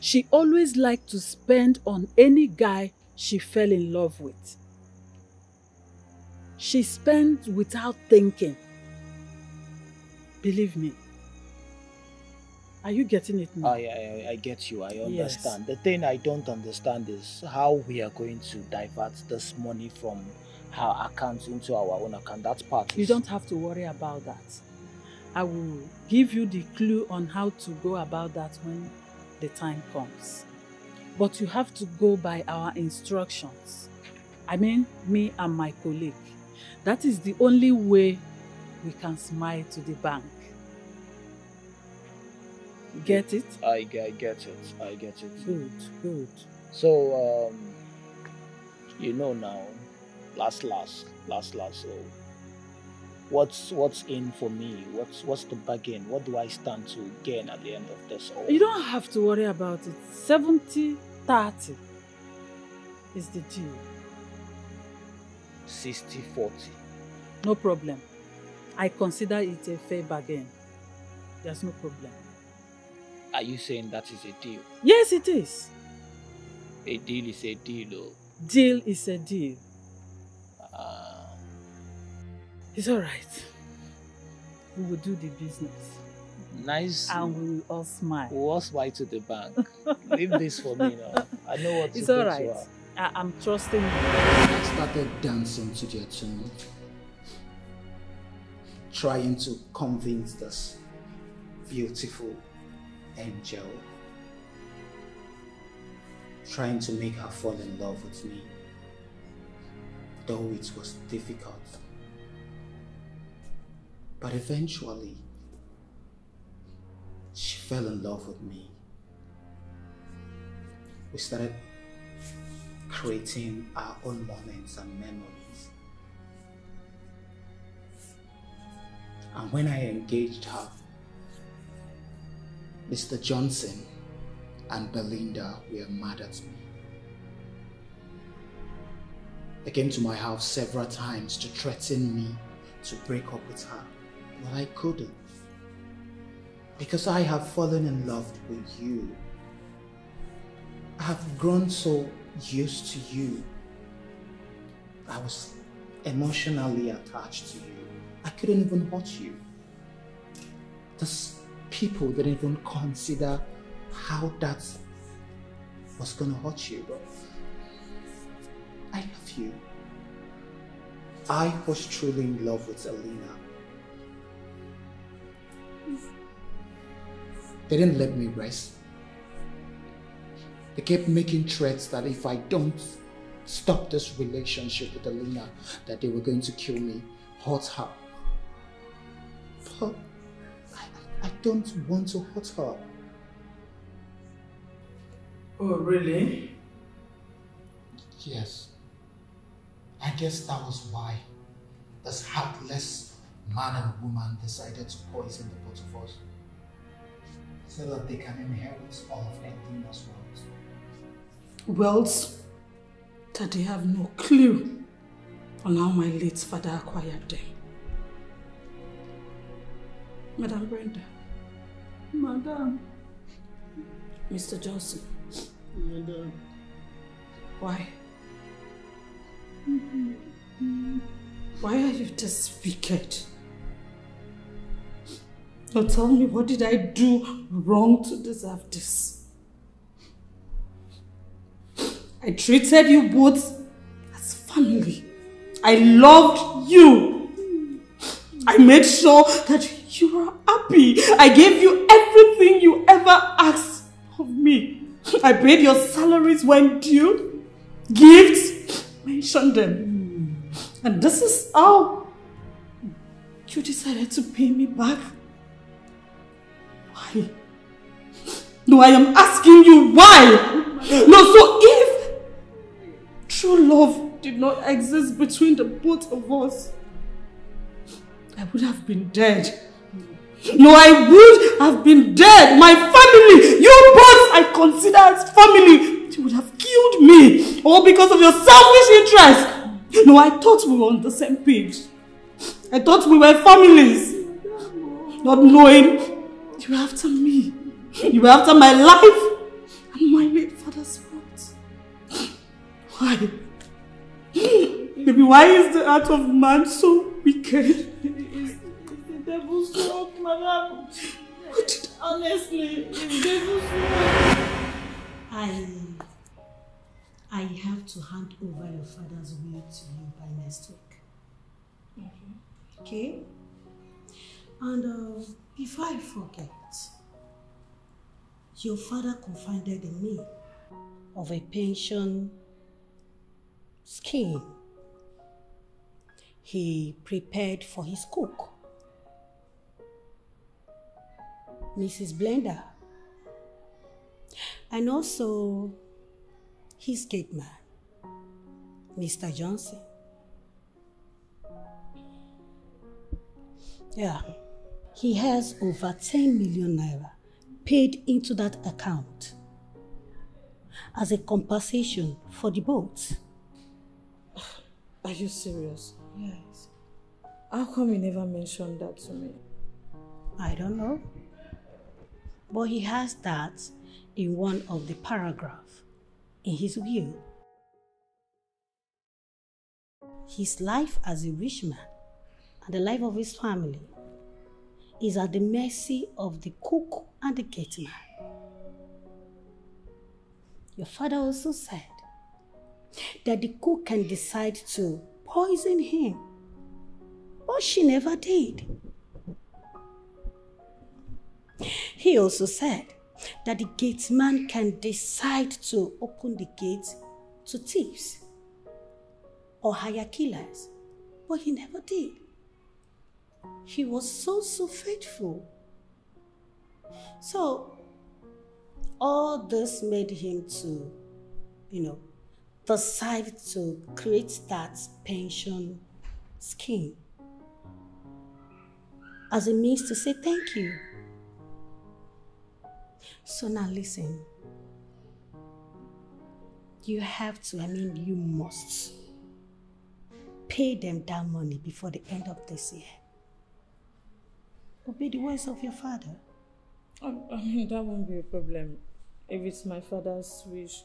She always liked to spend on any guy she fell in love with. She spent without thinking. Believe me. Are you getting it now? I, I, I get you, I understand. The thing I don't understand is how we are going to divert this money from her account into our own account. That part is You don't have to worry about that. I will give you the clue on how to go about that when the time comes. But you have to go by our instructions. I mean, me and my colleague. That is the only way we can smile to the bank. Get it? I, I get it. I get it. Good, good. So, um, you know now, last, last, last, last. So, what's what's in for me? What's what's the bargain? What do I stand to gain at the end of this? All? You don't have to worry about it. 70 30 is the deal. 60 40. No problem. I consider it a fair bargain. There's no problem. Are you saying that is a deal? Yes, it is. A deal is a deal, oh. Deal is a deal. Ah. It's all right. We will do the business. Nice. And we will all smile. We'll all smile to the bank. Leave this for me now. I know what to It's do all to right. her. I- I'm trusting you. I started dancing to their tune, trying to convince this beautiful angel, trying to make her fall in love with me, though it was difficult. But eventually, she fell in love with me. We started creating our own moments and memories. And when I engaged her, Mr. Johnson and Belinda were mad at me. They came to my house several times to threaten me to break up with her, but I couldn't. Because I have fallen in love with you. I have grown so used to you. I was emotionally attached to you. I couldn't even hurt you. These people didn't even consider how that was gonna hurt you, but I love you. I was truly in love with Alina. They didn't let me rest. They kept making threats that if I don't stop this relationship with Alina, that they were going to kill me, hurt her. But I, I don't want to hurt her. Oh, really? Yes. I guess that was why this heartless man and woman decided to poison the both of us. So that they can inherit all of Edina's wealth. Wealth that they have no clue on how my late father acquired them. Madam Brenda, Madam. Mr. Johnson, Madam. why? Mm-hmm. Why are you this wicked? Now tell me, what did I do wrong to deserve this? I treated you both as family. I loved you. I made sure that you were happy. I gave you everything you ever asked of me. I paid your salaries when due. Gifts, mention them. And this is how you decided to pay me back. Why? No, I am asking you why. No, so if true love did not exist between the both of us, I would have been dead. No, I would have been dead. My family, you both I consider as family, you would have killed me. All because of your selfish interest. No, I thought we were on the same page. I thought we were families. Not knowing you were after me. You were after my life and my late father's wealth. Why? Baby, why is the heart of man so wicked? It's the devil's madam. Honestly, it's devil's work. I, I have to hand over your father's will to you by next week. Okay? And uh, before I forget, your father confided in me of a pension scheme he prepared for his cook, Mrs. Blender, and also his gate man, Mr. Johnson. Yeah, he has over 10 million naira paid into that account as a compensation for the boat. Are you serious? Yes. How come you never mentioned that to me? I don't know. But he has that in one of the paragraph in his will. His life as a rich man and the life of his family is at the mercy of the cook and the gate man. Your father also said that the cook can decide to poison him, but she never did. He also said that the gateman can decide to open the gates to thieves or hire killers, but he never did. He was so, so faithful. So, all this made him to, you know, decide to create that pension scheme as a means to say thank you. So now listen. You have to, I mean, you must pay them that money before the end of this year. Obey the words of your father. I, I mean, that won't be a problem. If it's my father's wish,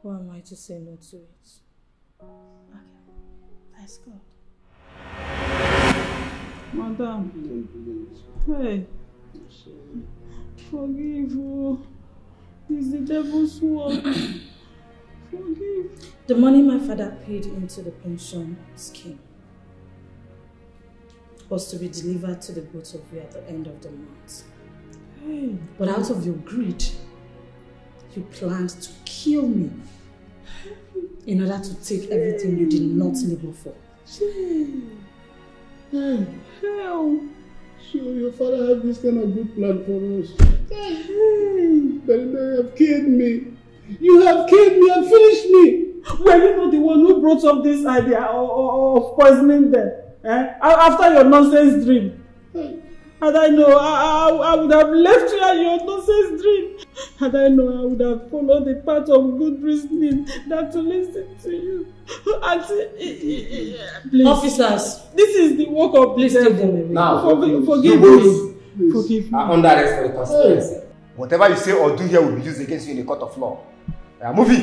why am I to say no to it? Okay, that's good. Madam, hey, forgive. Oh. It's the devil's work. forgive. The money my father paid into the pension scheme was to be delivered to the both of you at the end of the month. Hey. But out of your greed, you planned to kill me in order to take everything you did not labor for. Hey, hell. So your father had this kind of good plan for us. But you have killed me. You have killed me and finished me. Were you not the one who brought up this idea of, of poisoning them? Eh? After your nonsense dream. Had I know, I, I, I would have left you at your nonsense dream. Had I know, I would have followed the path of good reasoning than to listen to you. Auntie, please. Officers. This is the work of Please take them away. Now, Forgive, forgive you me. Forgive me. under arrest for conspiracy. Whatever you say or do here will be used against you in the court of law. Uh, move it.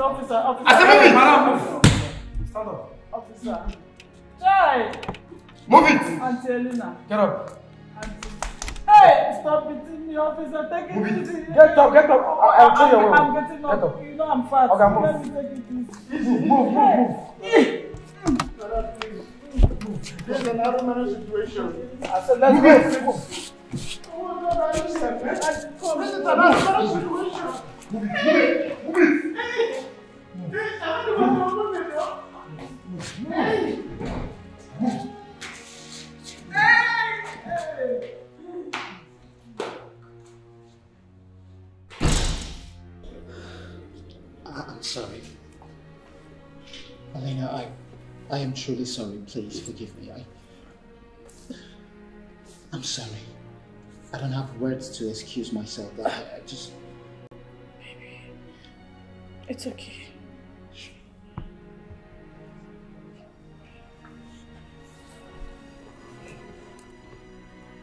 Officer, officer. I said move it. Madam, Stand up. Officer. Try. Move it. Auntie Elena. Get up. Hey, stop beating me, officer. Take it easy. Get up, get up. I- I'll tell you I'm, getting Get up. up. You know I'm fat. Okay, move. Let me take it easy. Move, move, Hey. This is an abnormal situation. I said, let's go. This is an abnormal situation. Move it, move it, move it. This is an abnormal situation. Hey. Hey. I- I'm sorry. Elena, I, I am truly sorry. Please forgive me. I, I'm sorry. I don't have words to excuse myself. I, I just. Maybe it's okay.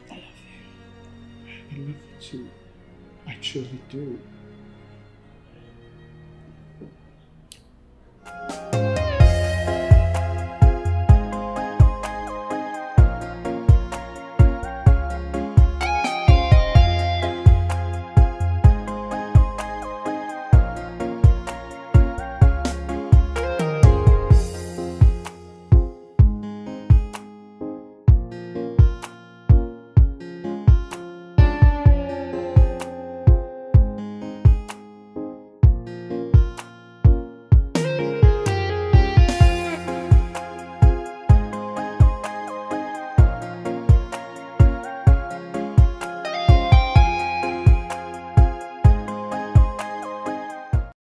I love you. I love you too. I truly do. Thank you